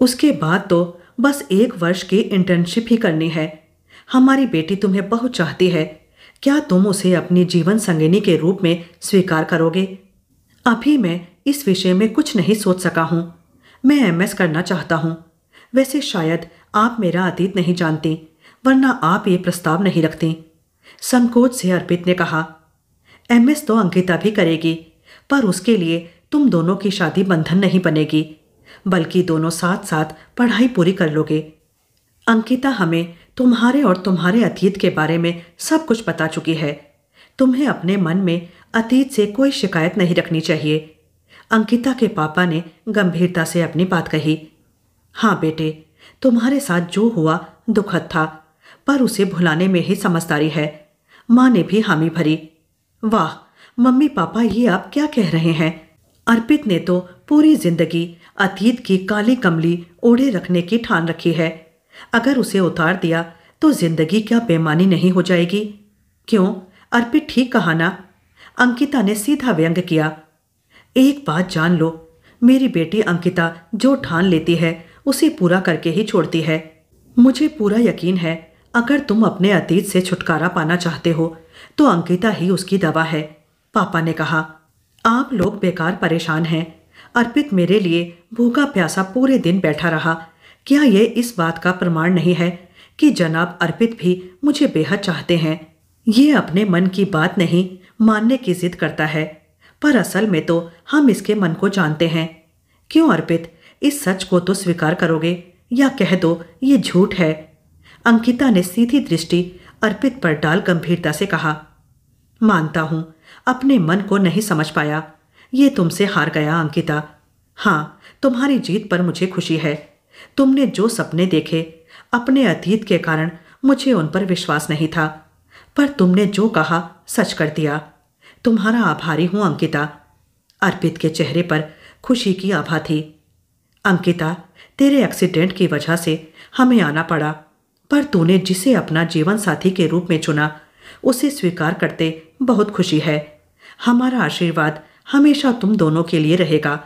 उसके बाद तो बस एक वर्ष की इंटर्नशिप ही करनी है। हमारी बेटी तुम्हें बहुत चाहती है। क्या तुम उसे अपनी जीवन संगिनी के रूप में स्वीकार करोगे? अभी मैं इस विषय में कुछ नहीं सोच सका हूँ। मैं एमएस करना चाहता हूँ। वैसे शायद आप मेरा अतीत नहीं जानती, वरना आप ये प्रस्ताव नहीं रखती। संकोच से अर्पित ने कहा एमएस तो अंकिता भी करेगी, पर उसके लिए तुम दोनों की शादी बंधन नहीं बनेगी। बल्कि दोनों साथ साथ पढ़ाई पूरी कर लोगे। अंकिता हमें तुम्हारे और तुम्हारे अतीत के बारे में सब कुछ बता चुकी है। तुम्हें अपने मन में अतीत से कोई शिकायत नहीं रखनी चाहिए। अंकिता के पापा ने गंभीरता से अपनी बात कही। हाँ बेटे, तुम्हारे साथ जो हुआ दुखद था, पर उसे भुलाने में ही समझदारी है। माँ ने भी हामी भरी। वाह मम्मी पापा ये आप क्या कह रहे हैं? अर्पित ने तो पूरी ज़िंदगी अतीत की काली कमली ओढ़े रखने की ठान रखी है। अगर उसे उतार दिया तो ज़िंदगी क्या बेमानी नहीं हो जाएगी? क्यों? अर्पित ठीक कहा ना। अंकिता ने सीधा व्यंग किया। एक बात जान लो, मेरी बेटी अंकिता जो ठान लेती है, उसे पूरा करके ही छोड़ती है। मुझे पूरा यकीन है, अगर तुम अपने अतीत से छुटकारा पाना चाहते हो तो अंकिता ही उसकी दवा है, पापा ने कहा। आप लोग बेकार परेशान हैं। अर्पित मेरे लिए भूखा प्यासा पूरे दिन बैठा रहा। क्या यह इस बात का प्रमाण नहीं है कि जनाब अर्पित भी मुझे बेहद चाहते हैं? ये अपने मन की बात नहीं, मानने की जिद करता है। पर असल में तो हम इसके मन को जानते हैं। क्यों अर्पित, इस सच को तो स्वीकार करोगे? या कह दो, ये झूठ है? अंकिता ने सीधी दृष्टि अर्पित पर डाल गंभीरता से कहा। मानता हूँ, अपने मन को नहीं समझ पाया। ये तुमसे हार गया, अंकिता। हाँ तुम्हारी जीत पर मुझे खुशी है। तुमने जो सपने देखे, अपने अतीत के कारण मुझे उन पर विश्वास नहीं था। पर तुमने जो कहा, सच कर दिया। तुम्हारा आभारी हूँ, अंकिता। अर्पित के चेहरे पर खुशी की आभा थी। अंकिता, तेरे एक्सीडेंट की वजह से हमें आना पड़ा। पर तूने जिसे अपना जीवन साथी के रूप में चुना, उसे स्वीकार करते बहुत खुशी है। हमारा आशीर्वाद हमेशा तुम दोनों के लिए रहेगा।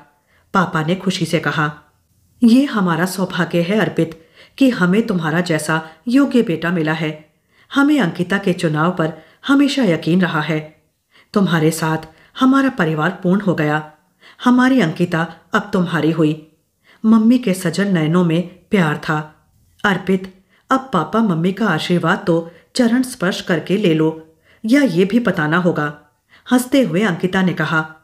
पापा ने खुशी से कहा यह हमारा सौभाग्य है अर्पित, कि हमें तुम्हारा जैसा योग्य बेटा मिला है। हमें अंकिता के चुनाव पर हमेशा यकीन रहा है। तुम्हारे साथ हमारा परिवार पूर्ण हो गया। हमारी अंकिता अब तुम्हारी हुई। मम्मी के सजन नयनों में प्यार था। अर्पित, अब पापा मम्मी का आशीर्वाद तो चरण स्पर्श करके ले लो, या ये भी बताना होगा। हँसते हुए अंकिता ने कहा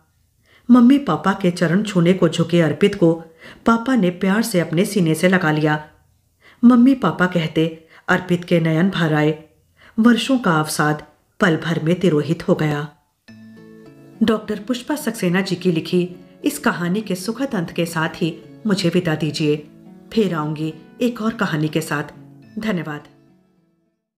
मम्मी पापा के चरण छूने को झुके अर्पित को पापा ने प्यार से अपने सीने से लगा लिया। मम्मी पापा कहते, अर्पित के नयन भर आए। वर्षों का अवसाद पल भर में तिरोहित हो गया। डॉक्टर पुष्पा सक्सेना जी की लिखी इस कहानी के सुखद अंत के साथ ही मुझे विदा दीजिए। फिर आऊँगी एक और कहानी के साथ। धन्यवाद।